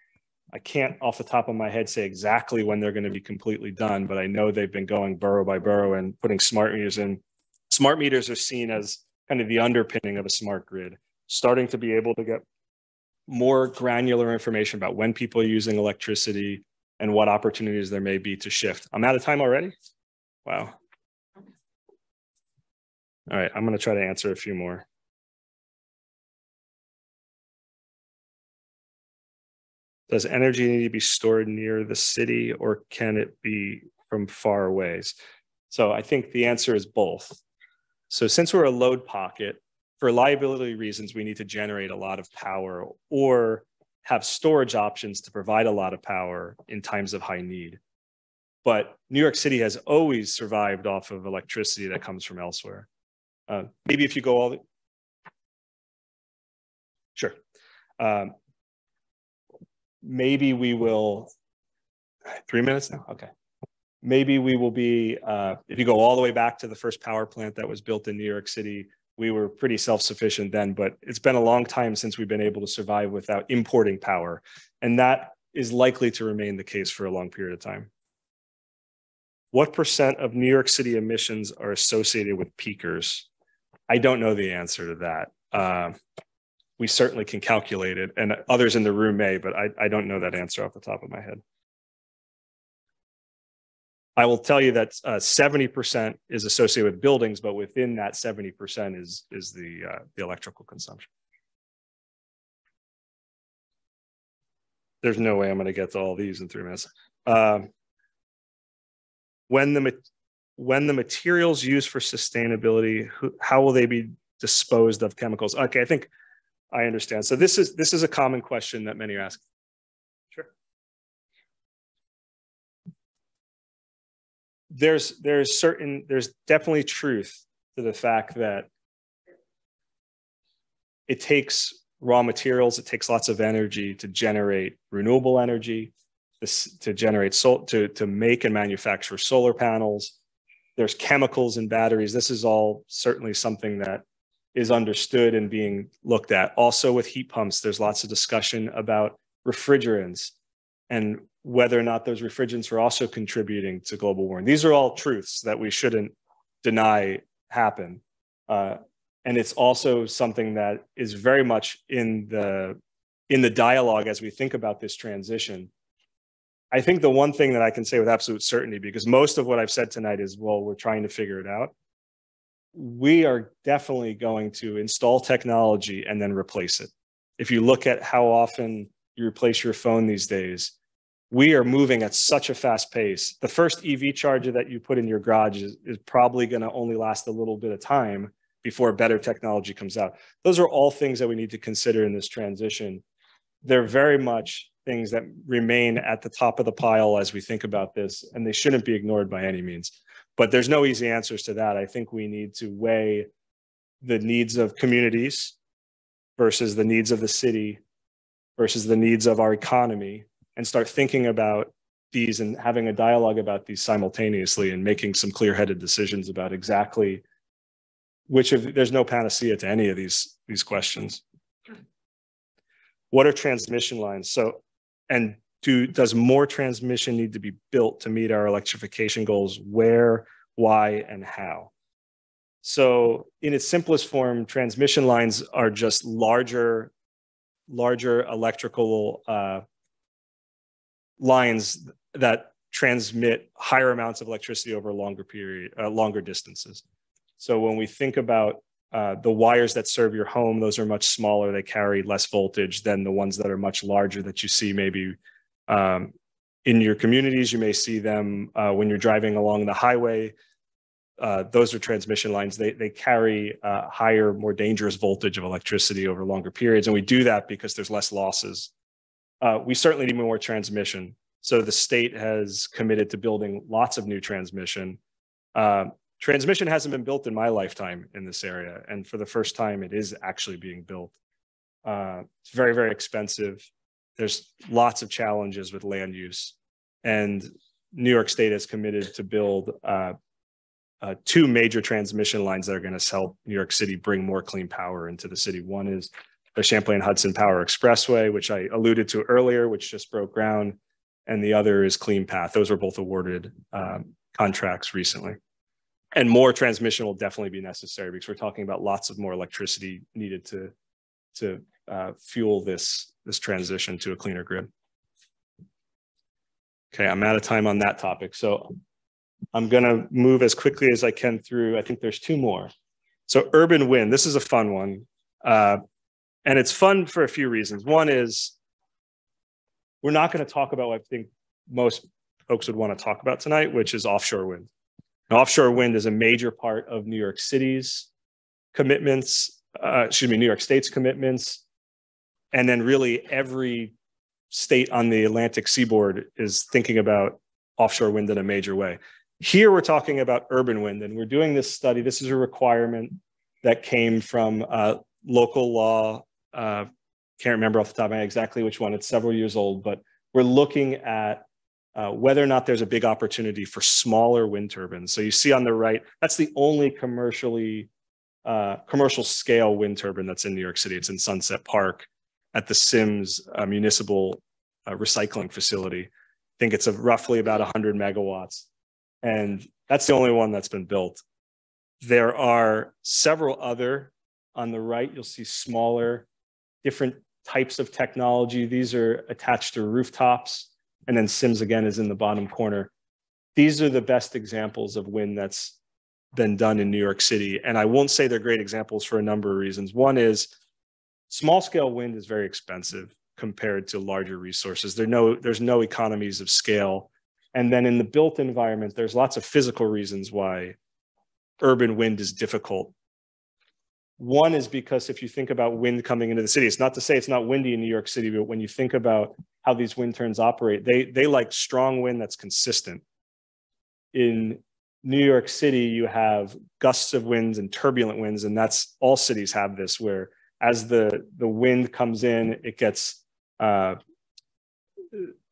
I can't off the top of my head say exactly when they're going to be completely done, but I know they've been going borough by borough and putting smart meters in. Smart meters are seen as kind of the underpinning of a smart grid, starting to be able to get more granular information about when people are using electricity and what opportunities there may be to shift. I'm out of time already? Wow. All right, I'm going to try to answer a few more. Does energy need to be stored near the city or can it be from far ways? So I think the answer is both. So since we're a load pocket, for liability reasons, we need to generate a lot of power or have storage options to provide a lot of power in times of high need. But New York City has always survived off of electricity that comes from elsewhere. Uh, maybe if you go all the, sure. Um, maybe we will, three minutes now, okay. Maybe we will be, uh, if you go all the way back to the first power plant that was built in New York City, we were pretty self-sufficient then, but it's been a long time since we've been able to survive without importing power. And that is likely to remain the case for a long period of time. What percent of New York City emissions are associated with peakers? I don't know the answer to that. Uh, we certainly can calculate it, and others in the room may, but I, I don't know that answer off the top of my head. I will tell you that uh, 70% is associated with buildings, but within that 70% is, is the, uh, the electrical consumption. There's no way I'm going to get to all these in three minutes. Um, when the when the materials used for sustainability, who, how will they be disposed of chemicals? Okay, I think I understand. So this is this is a common question that many ask. There's there's certain there's definitely truth to the fact that it takes raw materials, it takes lots of energy to generate renewable energy, to generate sol to to make and manufacture solar panels. There's chemicals in batteries. This is all certainly something that is understood and being looked at. Also with heat pumps, there's lots of discussion about refrigerants and whether or not those refrigerants are also contributing to global warming. These are all truths that we shouldn't deny happen. Uh, and it's also something that is very much in the in the dialogue as we think about this transition. I think the one thing that I can say with absolute certainty, because most of what I've said tonight is, well, we're trying to figure it out we are definitely going to install technology and then replace it. If you look at how often you replace your phone these days, we are moving at such a fast pace. The first EV charger that you put in your garage is, is probably going to only last a little bit of time before better technology comes out. Those are all things that we need to consider in this transition. They're very much things that remain at the top of the pile as we think about this, and they shouldn't be ignored by any means. But there's no easy answers to that. I think we need to weigh the needs of communities versus the needs of the city versus the needs of our economy and start thinking about these and having a dialogue about these simultaneously and making some clear-headed decisions about exactly which of there's no panacea to any of these these questions. What are transmission lines? So and do does more transmission need to be built to meet our electrification goals? Where why and how? So in its simplest form transmission lines are just larger larger electrical uh, lines that transmit higher amounts of electricity over longer period uh, longer distances so when we think about uh, the wires that serve your home, those are much smaller. They carry less voltage than the ones that are much larger that you see maybe um, in your communities, you may see them uh, when you're driving along the highway. Uh, those are transmission lines. They, they carry uh, higher, more dangerous voltage of electricity over longer periods. And we do that because there's less losses. Uh, we certainly need more transmission. So the state has committed to building lots of new transmission. Uh, transmission hasn't been built in my lifetime in this area. And for the first time, it is actually being built. Uh, it's very, very expensive. There's lots of challenges with land use. And New York State has committed to build uh, uh, two major transmission lines that are going to help New York City bring more clean power into the city. One is the Champlain Hudson Power Expressway, which I alluded to earlier, which just broke ground, and the other is Clean Path. Those were both awarded um, contracts recently. And more transmission will definitely be necessary because we're talking about lots of more electricity needed to, to uh, fuel this, this transition to a cleaner grid. Okay, I'm out of time on that topic. So I'm going to move as quickly as I can through. I think there's two more. So urban wind, this is a fun one. Uh, and it's fun for a few reasons. One is we're not going to talk about what I think most folks would want to talk about tonight, which is offshore wind. Now, offshore wind is a major part of New York City's commitments, uh, excuse me, New York State's commitments. And then really every state on the Atlantic seaboard is thinking about offshore wind in a major way. Here we're talking about urban wind, and we're doing this study. This is a requirement that came from uh, local law uh, can't remember off the top of my head exactly which one. It's several years old, but we're looking at uh, whether or not there's a big opportunity for smaller wind turbines. So you see on the right, that's the only commercially uh, commercial scale wind turbine that's in New York City. It's in Sunset Park at the Sims uh, Municipal uh, Recycling Facility. I think it's roughly about 100 megawatts. And that's the only one that's been built. There are several other on the right, you'll see smaller, different types of technology. These are attached to rooftops. And then Sims again is in the bottom corner. These are the best examples of wind that's been done in New York City. And I won't say they're great examples for a number of reasons. One is small scale wind is very expensive compared to larger resources. There no, there's no economies of scale. And then in the built environment, there's lots of physical reasons why urban wind is difficult one is because if you think about wind coming into the city, it's not to say it's not windy in New York City, but when you think about how these wind turns operate, they, they like strong wind that's consistent. In New York City, you have gusts of winds and turbulent winds, and that's all cities have this, where as the, the wind comes in, it gets uh,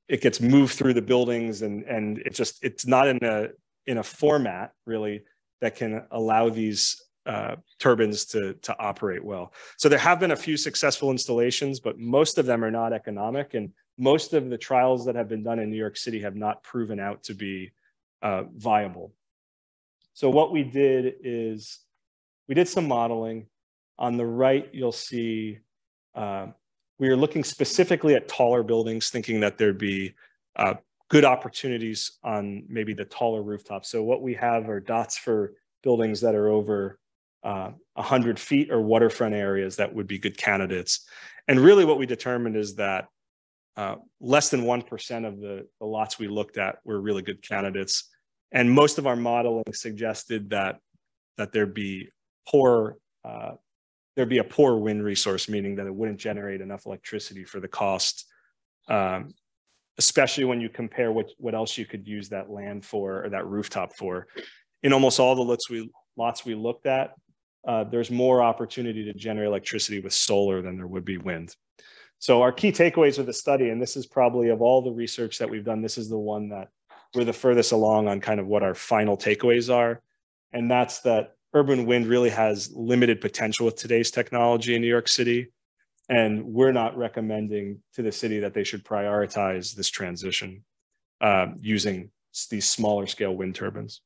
it gets moved through the buildings, and and it just it's not in a in a format really that can allow these uh, turbines to, to operate well. So there have been a few successful installations, but most of them are not economic. And most of the trials that have been done in New York City have not proven out to be uh, viable. So what we did is we did some modeling. On the right, you'll see uh, we are looking specifically at taller buildings, thinking that there'd be uh, good opportunities on maybe the taller rooftops. So what we have are dots for buildings that are over uh, 100 feet or waterfront areas that would be good candidates. And really what we determined is that uh, less than 1% of the, the lots we looked at were really good candidates. And most of our modeling suggested that, that there'd be poor, uh, there'd be a poor wind resource, meaning that it wouldn't generate enough electricity for the cost, um, especially when you compare what, what else you could use that land for or that rooftop for. In almost all the lots we, lots we looked at, uh, there's more opportunity to generate electricity with solar than there would be wind. So our key takeaways of the study, and this is probably of all the research that we've done, this is the one that we're the furthest along on kind of what our final takeaways are. And that's that urban wind really has limited potential with today's technology in New York City. And we're not recommending to the city that they should prioritize this transition uh, using these smaller scale wind turbines.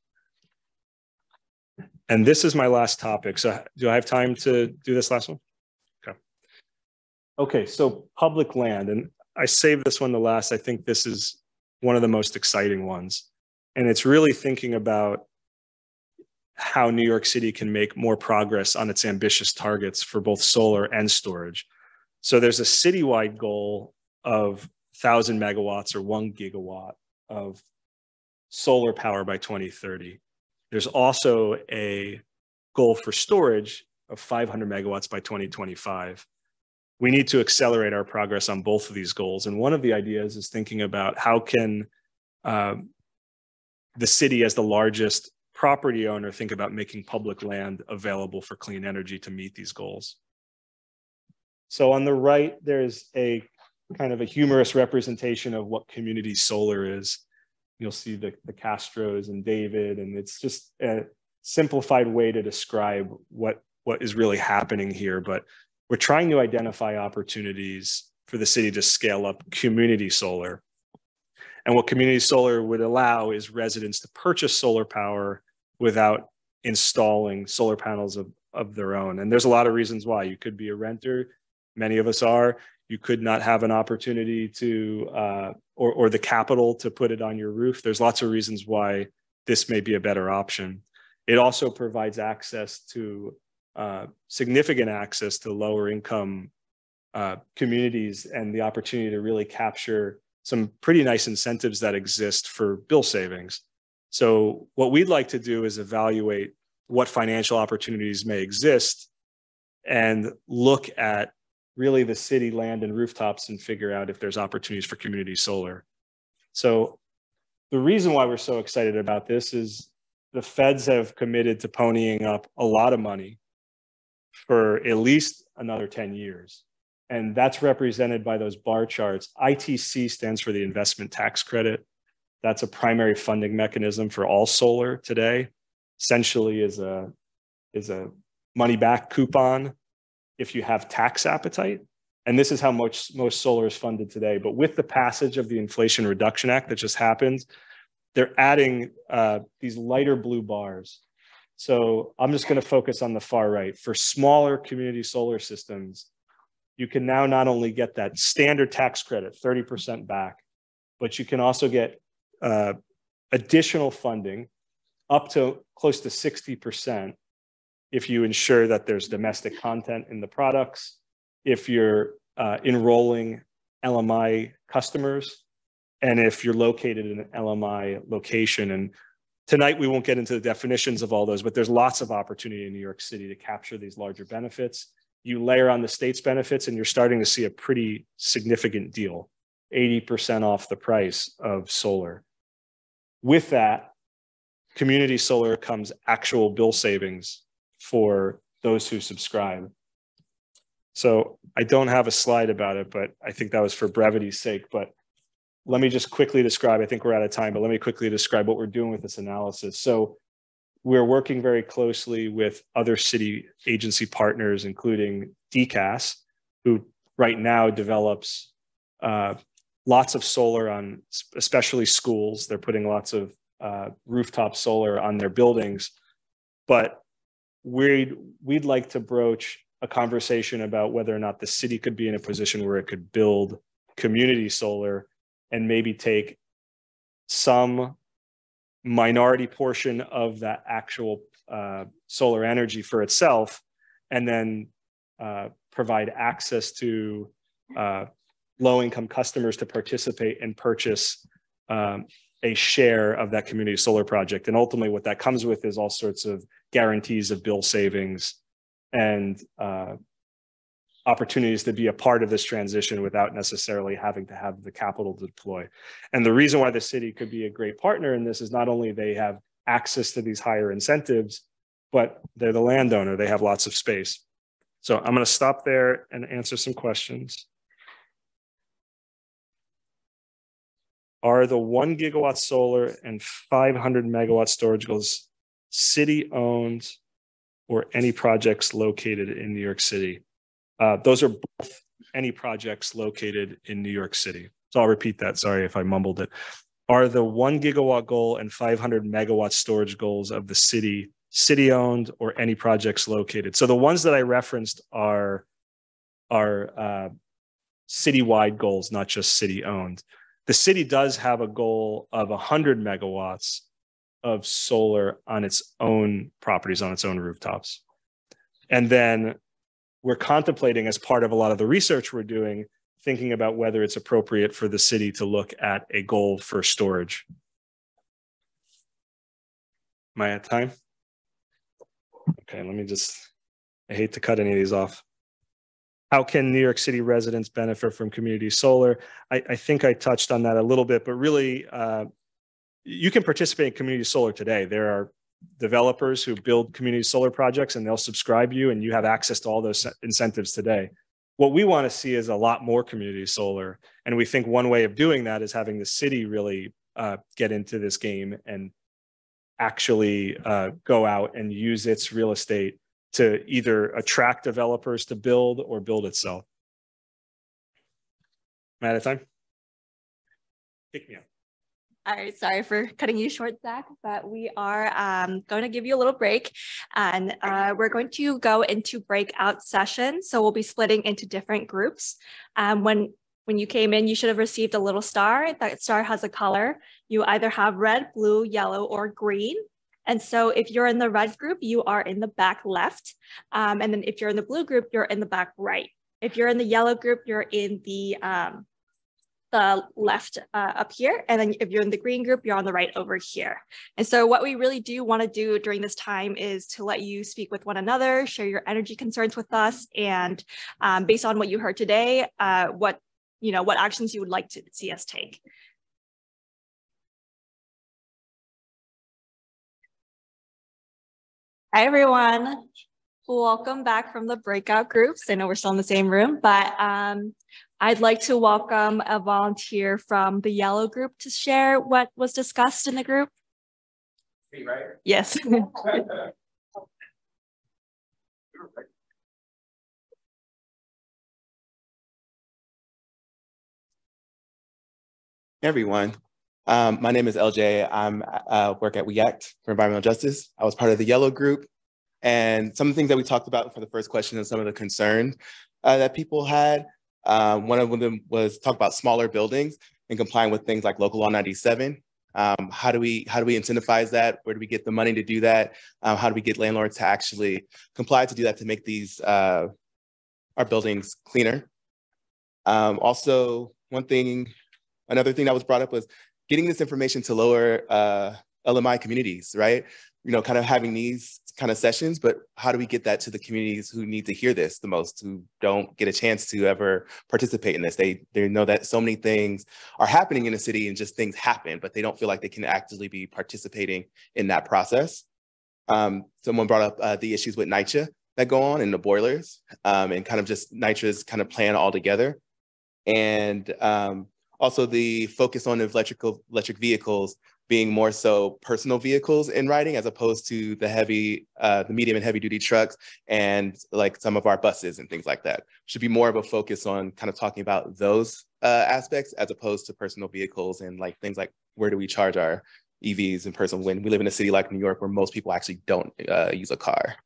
And this is my last topic. So do I have time to do this last one? Okay. Okay, so public land. And I saved this one to last. I think this is one of the most exciting ones. And it's really thinking about how New York City can make more progress on its ambitious targets for both solar and storage. So there's a citywide goal of 1,000 megawatts or one gigawatt of solar power by 2030. There's also a goal for storage of 500 megawatts by 2025. We need to accelerate our progress on both of these goals. And one of the ideas is thinking about how can uh, the city as the largest property owner think about making public land available for clean energy to meet these goals. So on the right, there's a kind of a humorous representation of what community solar is. You'll see the, the Castros and David, and it's just a simplified way to describe what, what is really happening here. But we're trying to identify opportunities for the city to scale up community solar. And what community solar would allow is residents to purchase solar power without installing solar panels of, of their own. And there's a lot of reasons why. You could be a renter, many of us are. You could not have an opportunity to, uh, or, or the capital to put it on your roof. There's lots of reasons why this may be a better option. It also provides access to uh, significant access to lower income uh, communities and the opportunity to really capture some pretty nice incentives that exist for bill savings. So what we'd like to do is evaluate what financial opportunities may exist and look at really the city land and rooftops and figure out if there's opportunities for community solar. So the reason why we're so excited about this is the feds have committed to ponying up a lot of money for at least another 10 years. And that's represented by those bar charts. ITC stands for the investment tax credit. That's a primary funding mechanism for all solar today. Essentially is a, is a money back coupon if you have tax appetite. And this is how much most solar is funded today. But with the passage of the Inflation Reduction Act that just happened, they're adding uh, these lighter blue bars. So I'm just going to focus on the far right. For smaller community solar systems, you can now not only get that standard tax credit, 30% back, but you can also get uh, additional funding up to close to 60% if you ensure that there's domestic content in the products, if you're uh, enrolling LMI customers, and if you're located in an LMI location. And tonight we won't get into the definitions of all those, but there's lots of opportunity in New York City to capture these larger benefits. You layer on the state's benefits and you're starting to see a pretty significant deal, 80% off the price of solar. With that, community solar comes actual bill savings for those who subscribe. So I don't have a slide about it, but I think that was for brevity's sake. But let me just quickly describe, I think we're out of time, but let me quickly describe what we're doing with this analysis. So we're working very closely with other city agency partners, including DCAS, who right now develops uh, lots of solar on especially schools. They're putting lots of uh, rooftop solar on their buildings, but we'd we'd like to broach a conversation about whether or not the city could be in a position where it could build community solar and maybe take some minority portion of that actual uh, solar energy for itself and then uh, provide access to uh, low income customers to participate and purchase um, a share of that community solar project. And ultimately, what that comes with is all sorts of guarantees of bill savings and uh, opportunities to be a part of this transition without necessarily having to have the capital to deploy. And the reason why the city could be a great partner in this is not only they have access to these higher incentives, but they're the landowner, they have lots of space. So I'm going to stop there and answer some questions. Are the one gigawatt solar and 500 megawatt storage goals city owned or any projects located in New York City? Uh, those are both any projects located in New York City. So I'll repeat that. Sorry if I mumbled it. Are the one gigawatt goal and 500 megawatt storage goals of the city city owned or any projects located? So the ones that I referenced are are uh, citywide goals, not just city owned. The city does have a goal of 100 megawatts of solar on its own properties, on its own rooftops. And then we're contemplating, as part of a lot of the research we're doing, thinking about whether it's appropriate for the city to look at a goal for storage. Am I at time? Okay, let me just, I hate to cut any of these off how can New York City residents benefit from community solar? I, I think I touched on that a little bit, but really, uh, you can participate in community solar today. There are developers who build community solar projects and they'll subscribe you and you have access to all those incentives today. What we want to see is a lot more community solar. And we think one way of doing that is having the city really uh, get into this game and actually uh, go out and use its real estate to either attract developers to build or build itself. Am I out of time? Pick me up. All right, sorry for cutting you short, Zach, but we are um, going to give you a little break and uh, we're going to go into breakout sessions. So we'll be splitting into different groups. Um, when, when you came in, you should have received a little star. That star has a color. You either have red, blue, yellow, or green. And so if you're in the red group, you are in the back left. Um, and then if you're in the blue group, you're in the back right. If you're in the yellow group, you're in the um, the left uh, up here. And then if you're in the green group, you're on the right over here. And so what we really do want to do during this time is to let you speak with one another, share your energy concerns with us. And um, based on what you heard today, uh, what, you know, what actions you would like to see us take. Hi, everyone. Welcome back from the breakout groups. I know we're still in the same room, but um, I'd like to welcome a volunteer from the yellow group to share what was discussed in the group. Me, right? Yes. everyone. Um, my name is LJ. I'm uh, work at We Act for Environmental Justice. I was part of the Yellow Group, and some of the things that we talked about for the first question and some of the concerns uh, that people had um, one of them was talk about smaller buildings and complying with things like local law 97. Um, how do we how do we incentivize that? Where do we get the money to do that? Um, how do we get landlords to actually comply to do that to make these uh, our buildings cleaner? Um, also, one thing, another thing that was brought up was getting this information to lower uh, LMI communities, right? You know, kind of having these kind of sessions, but how do we get that to the communities who need to hear this the most, who don't get a chance to ever participate in this? They, they know that so many things are happening in the city and just things happen, but they don't feel like they can actively be participating in that process. Um, someone brought up uh, the issues with NYCHA that go on in the boilers um, and kind of just NYCHA's kind of plan all together. And um, also the focus on electrical electric vehicles being more so personal vehicles in riding as opposed to the heavy, uh, the medium and heavy duty trucks and like some of our buses and things like that. Should be more of a focus on kind of talking about those uh, aspects as opposed to personal vehicles and like things like where do we charge our EVs in person when we live in a city like New York where most people actually don't uh, use a car.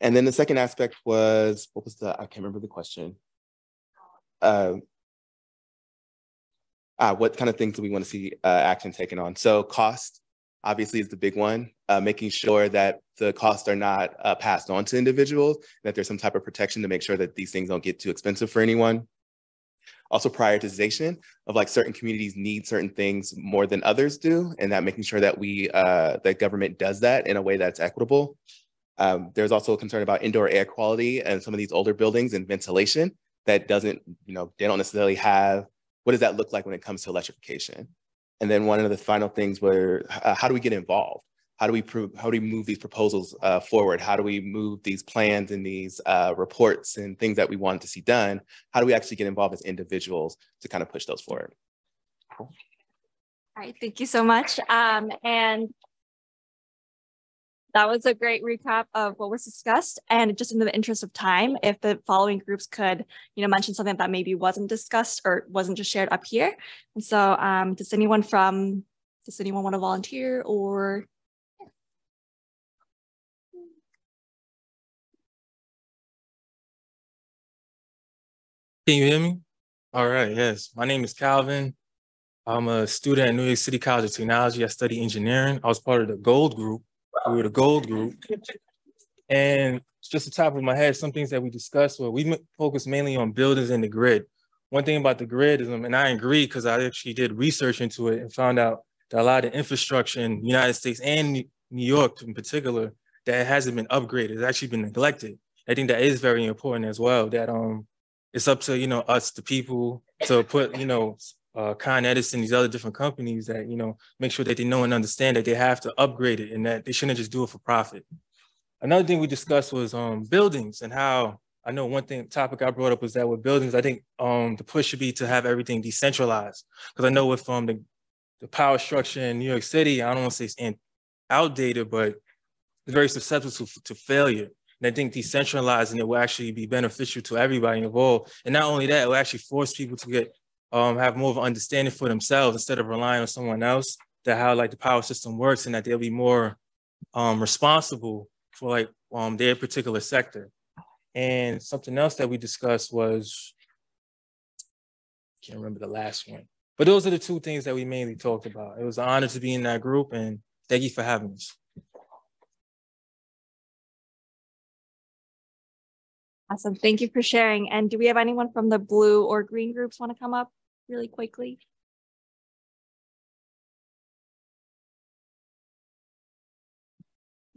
And then the second aspect was, what was the, I can't remember the question. Uh, uh, what kind of things do we want to see uh, action taken on? So cost obviously is the big one, uh, making sure that the costs are not uh, passed on to individuals, that there's some type of protection to make sure that these things don't get too expensive for anyone. Also prioritization of like certain communities need certain things more than others do, and that making sure that we, uh, that government does that in a way that's equitable. Um, there's also a concern about indoor air quality and some of these older buildings and ventilation that doesn't, you know, they don't necessarily have what does that look like when it comes to electrification? And then one of the final things were, uh, how do we get involved? How do we prove, how do we move these proposals uh, forward? How do we move these plans and these uh, reports and things that we want to see done? How do we actually get involved as individuals to kind of push those forward? Cool. All right, thank you so much. Um, and that was a great recap of what was discussed. And just in the interest of time, if the following groups could, you know, mention something that maybe wasn't discussed or wasn't just shared up here. And so um, does anyone from, does anyone want to volunteer or? Can you hear me? All right, yes. My name is Calvin. I'm a student at New York City College of Technology. I study engineering. I was part of the Gold Group, we were the gold group. And just the top of my head, some things that we discussed were we focused mainly on buildings and the grid. One thing about the grid is, um, and I agree because I actually did research into it and found out that a lot of infrastructure in the United States and New York in particular, that hasn't been upgraded, it's actually been neglected. I think that is very important as well, that um, it's up to, you know, us, the people to put, you know, uh, Con Edison, these other different companies that, you know, make sure that they know and understand that they have to upgrade it and that they shouldn't just do it for profit. Another thing we discussed was um, buildings and how I know one thing topic I brought up was that with buildings, I think um, the push should be to have everything decentralized. Because I know with um, the, the power structure in New York City, I don't want to say it's outdated, but it's very susceptible to, to failure. And I think decentralizing it will actually be beneficial to everybody involved. And not only that, it will actually force people to get um, have more of an understanding for themselves instead of relying on someone else that how like the power system works and that they'll be more um, responsible for like um, their particular sector. And something else that we discussed was, can't remember the last one, but those are the two things that we mainly talked about. It was an honor to be in that group and thank you for having us. Awesome. Thank you for sharing. And do we have anyone from the blue or green groups want to come up really quickly?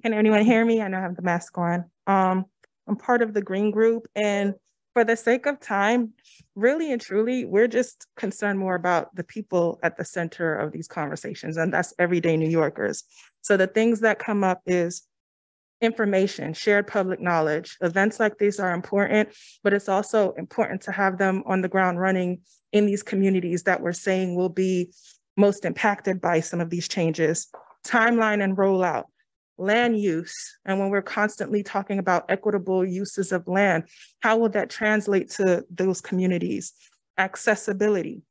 Can anyone hear me? I know I have the mask on. Um, I'm part of the green group and for the sake of time, really and truly, we're just concerned more about the people at the center of these conversations, and that's everyday New Yorkers. So the things that come up is information, shared public knowledge. Events like these are important, but it's also important to have them on the ground running in these communities that we're saying will be most impacted by some of these changes. Timeline and rollout, land use. And when we're constantly talking about equitable uses of land, how will that translate to those communities? Accessibility,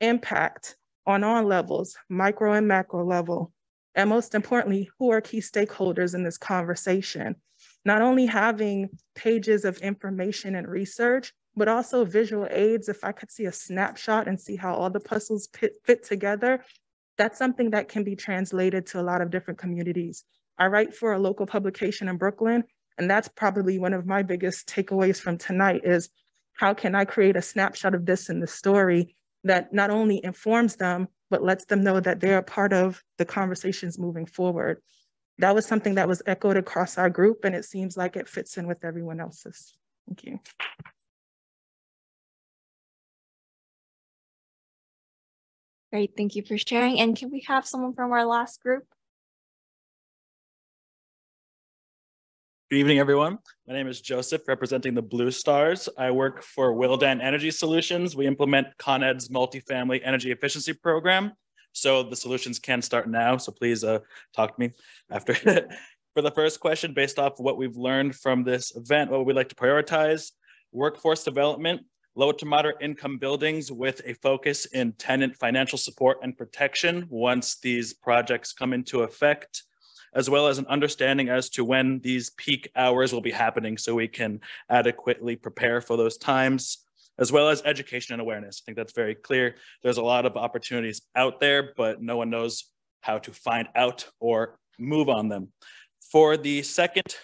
impact on all levels, micro and macro level, and most importantly, who are key stakeholders in this conversation? Not only having pages of information and research, but also visual aids. If I could see a snapshot and see how all the puzzles fit, together, that's something that can be translated to a lot of different communities. I write for a local publication in Brooklyn, and that's probably one of my biggest takeaways from tonight is how can I create a snapshot of this in the story that not only informs them, but lets them know that they're a part of the conversations moving forward. That was something that was echoed across our group, and it seems like it fits in with everyone else's. Thank you. Great, thank you for sharing. And can we have someone from our last group? Good evening, everyone. My name is Joseph, representing the Blue Stars. I work for Willdan Energy Solutions. We implement Con Ed's multifamily energy efficiency program. So the solutions can start now. So please uh, talk to me after. for the first question, based off what we've learned from this event, what would we like to prioritize? Workforce development, low to moderate income buildings with a focus in tenant financial support and protection once these projects come into effect as well as an understanding as to when these peak hours will be happening so we can adequately prepare for those times, as well as education and awareness. I think that's very clear. There's a lot of opportunities out there, but no one knows how to find out or move on them. For the second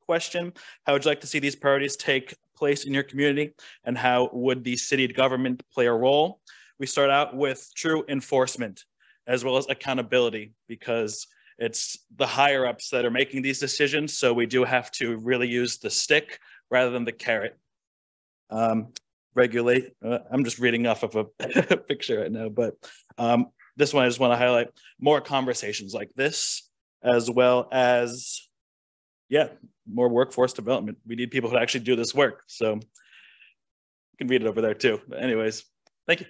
question, how would you like to see these priorities take place in your community and how would the city government play a role? We start out with true enforcement as well as accountability because it's the higher ups that are making these decisions. So we do have to really use the stick rather than the carrot. Um, regulate, uh, I'm just reading off of a picture right now, but um, this one I just want to highlight more conversations like this, as well as, yeah, more workforce development. We need people who actually do this work. So you can read it over there too. But anyways, thank you.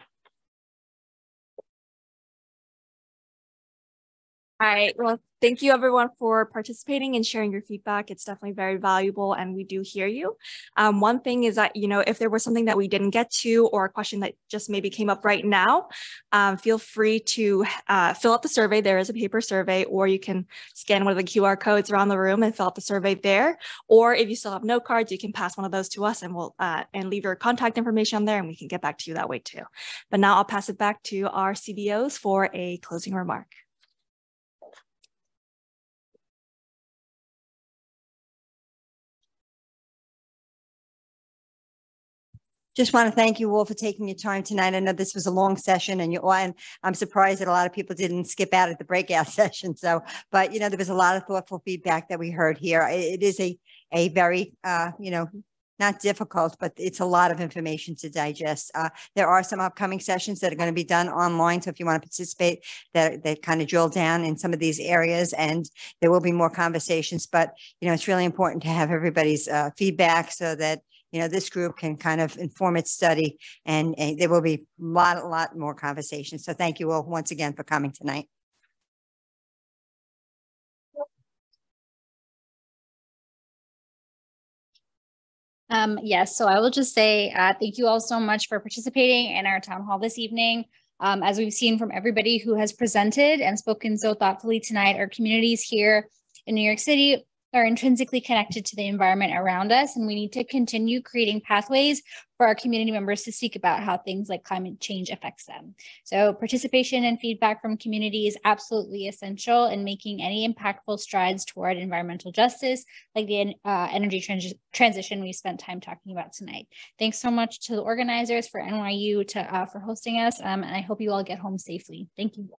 All right. Well, thank you everyone for participating and sharing your feedback. It's definitely very valuable and we do hear you. Um, one thing is that, you know, if there was something that we didn't get to or a question that just maybe came up right now, um, feel free to uh, fill out the survey. There is a paper survey or you can scan one of the QR codes around the room and fill out the survey there. Or if you still have note cards, you can pass one of those to us and we'll uh, and leave your contact information on there and we can get back to you that way too. But now I'll pass it back to our CBOs for a closing remark. Just want to thank you all for taking your time tonight. I know this was a long session and you all, and I'm surprised that a lot of people didn't skip out at the breakout session. So, but you know, there was a lot of thoughtful feedback that we heard here. It is a, a very, uh, you know, not difficult, but it's a lot of information to digest. Uh, there are some upcoming sessions that are going to be done online. So if you want to participate, that, that kind of drill down in some of these areas and there will be more conversations, but you know, it's really important to have everybody's uh, feedback so that you know, this group can kind of inform its study and, and there will be a lot, a lot more conversations. So thank you all once again for coming tonight. Um, yes, so I will just say uh, thank you all so much for participating in our town hall this evening. Um, as we've seen from everybody who has presented and spoken so thoughtfully tonight, our communities here in New York City are intrinsically connected to the environment around us, and we need to continue creating pathways for our community members to speak about how things like climate change affects them. So participation and feedback from community is absolutely essential in making any impactful strides toward environmental justice, like the uh, energy trans transition we spent time talking about tonight. Thanks so much to the organizers for NYU to uh, for hosting us, um, and I hope you all get home safely. Thank you.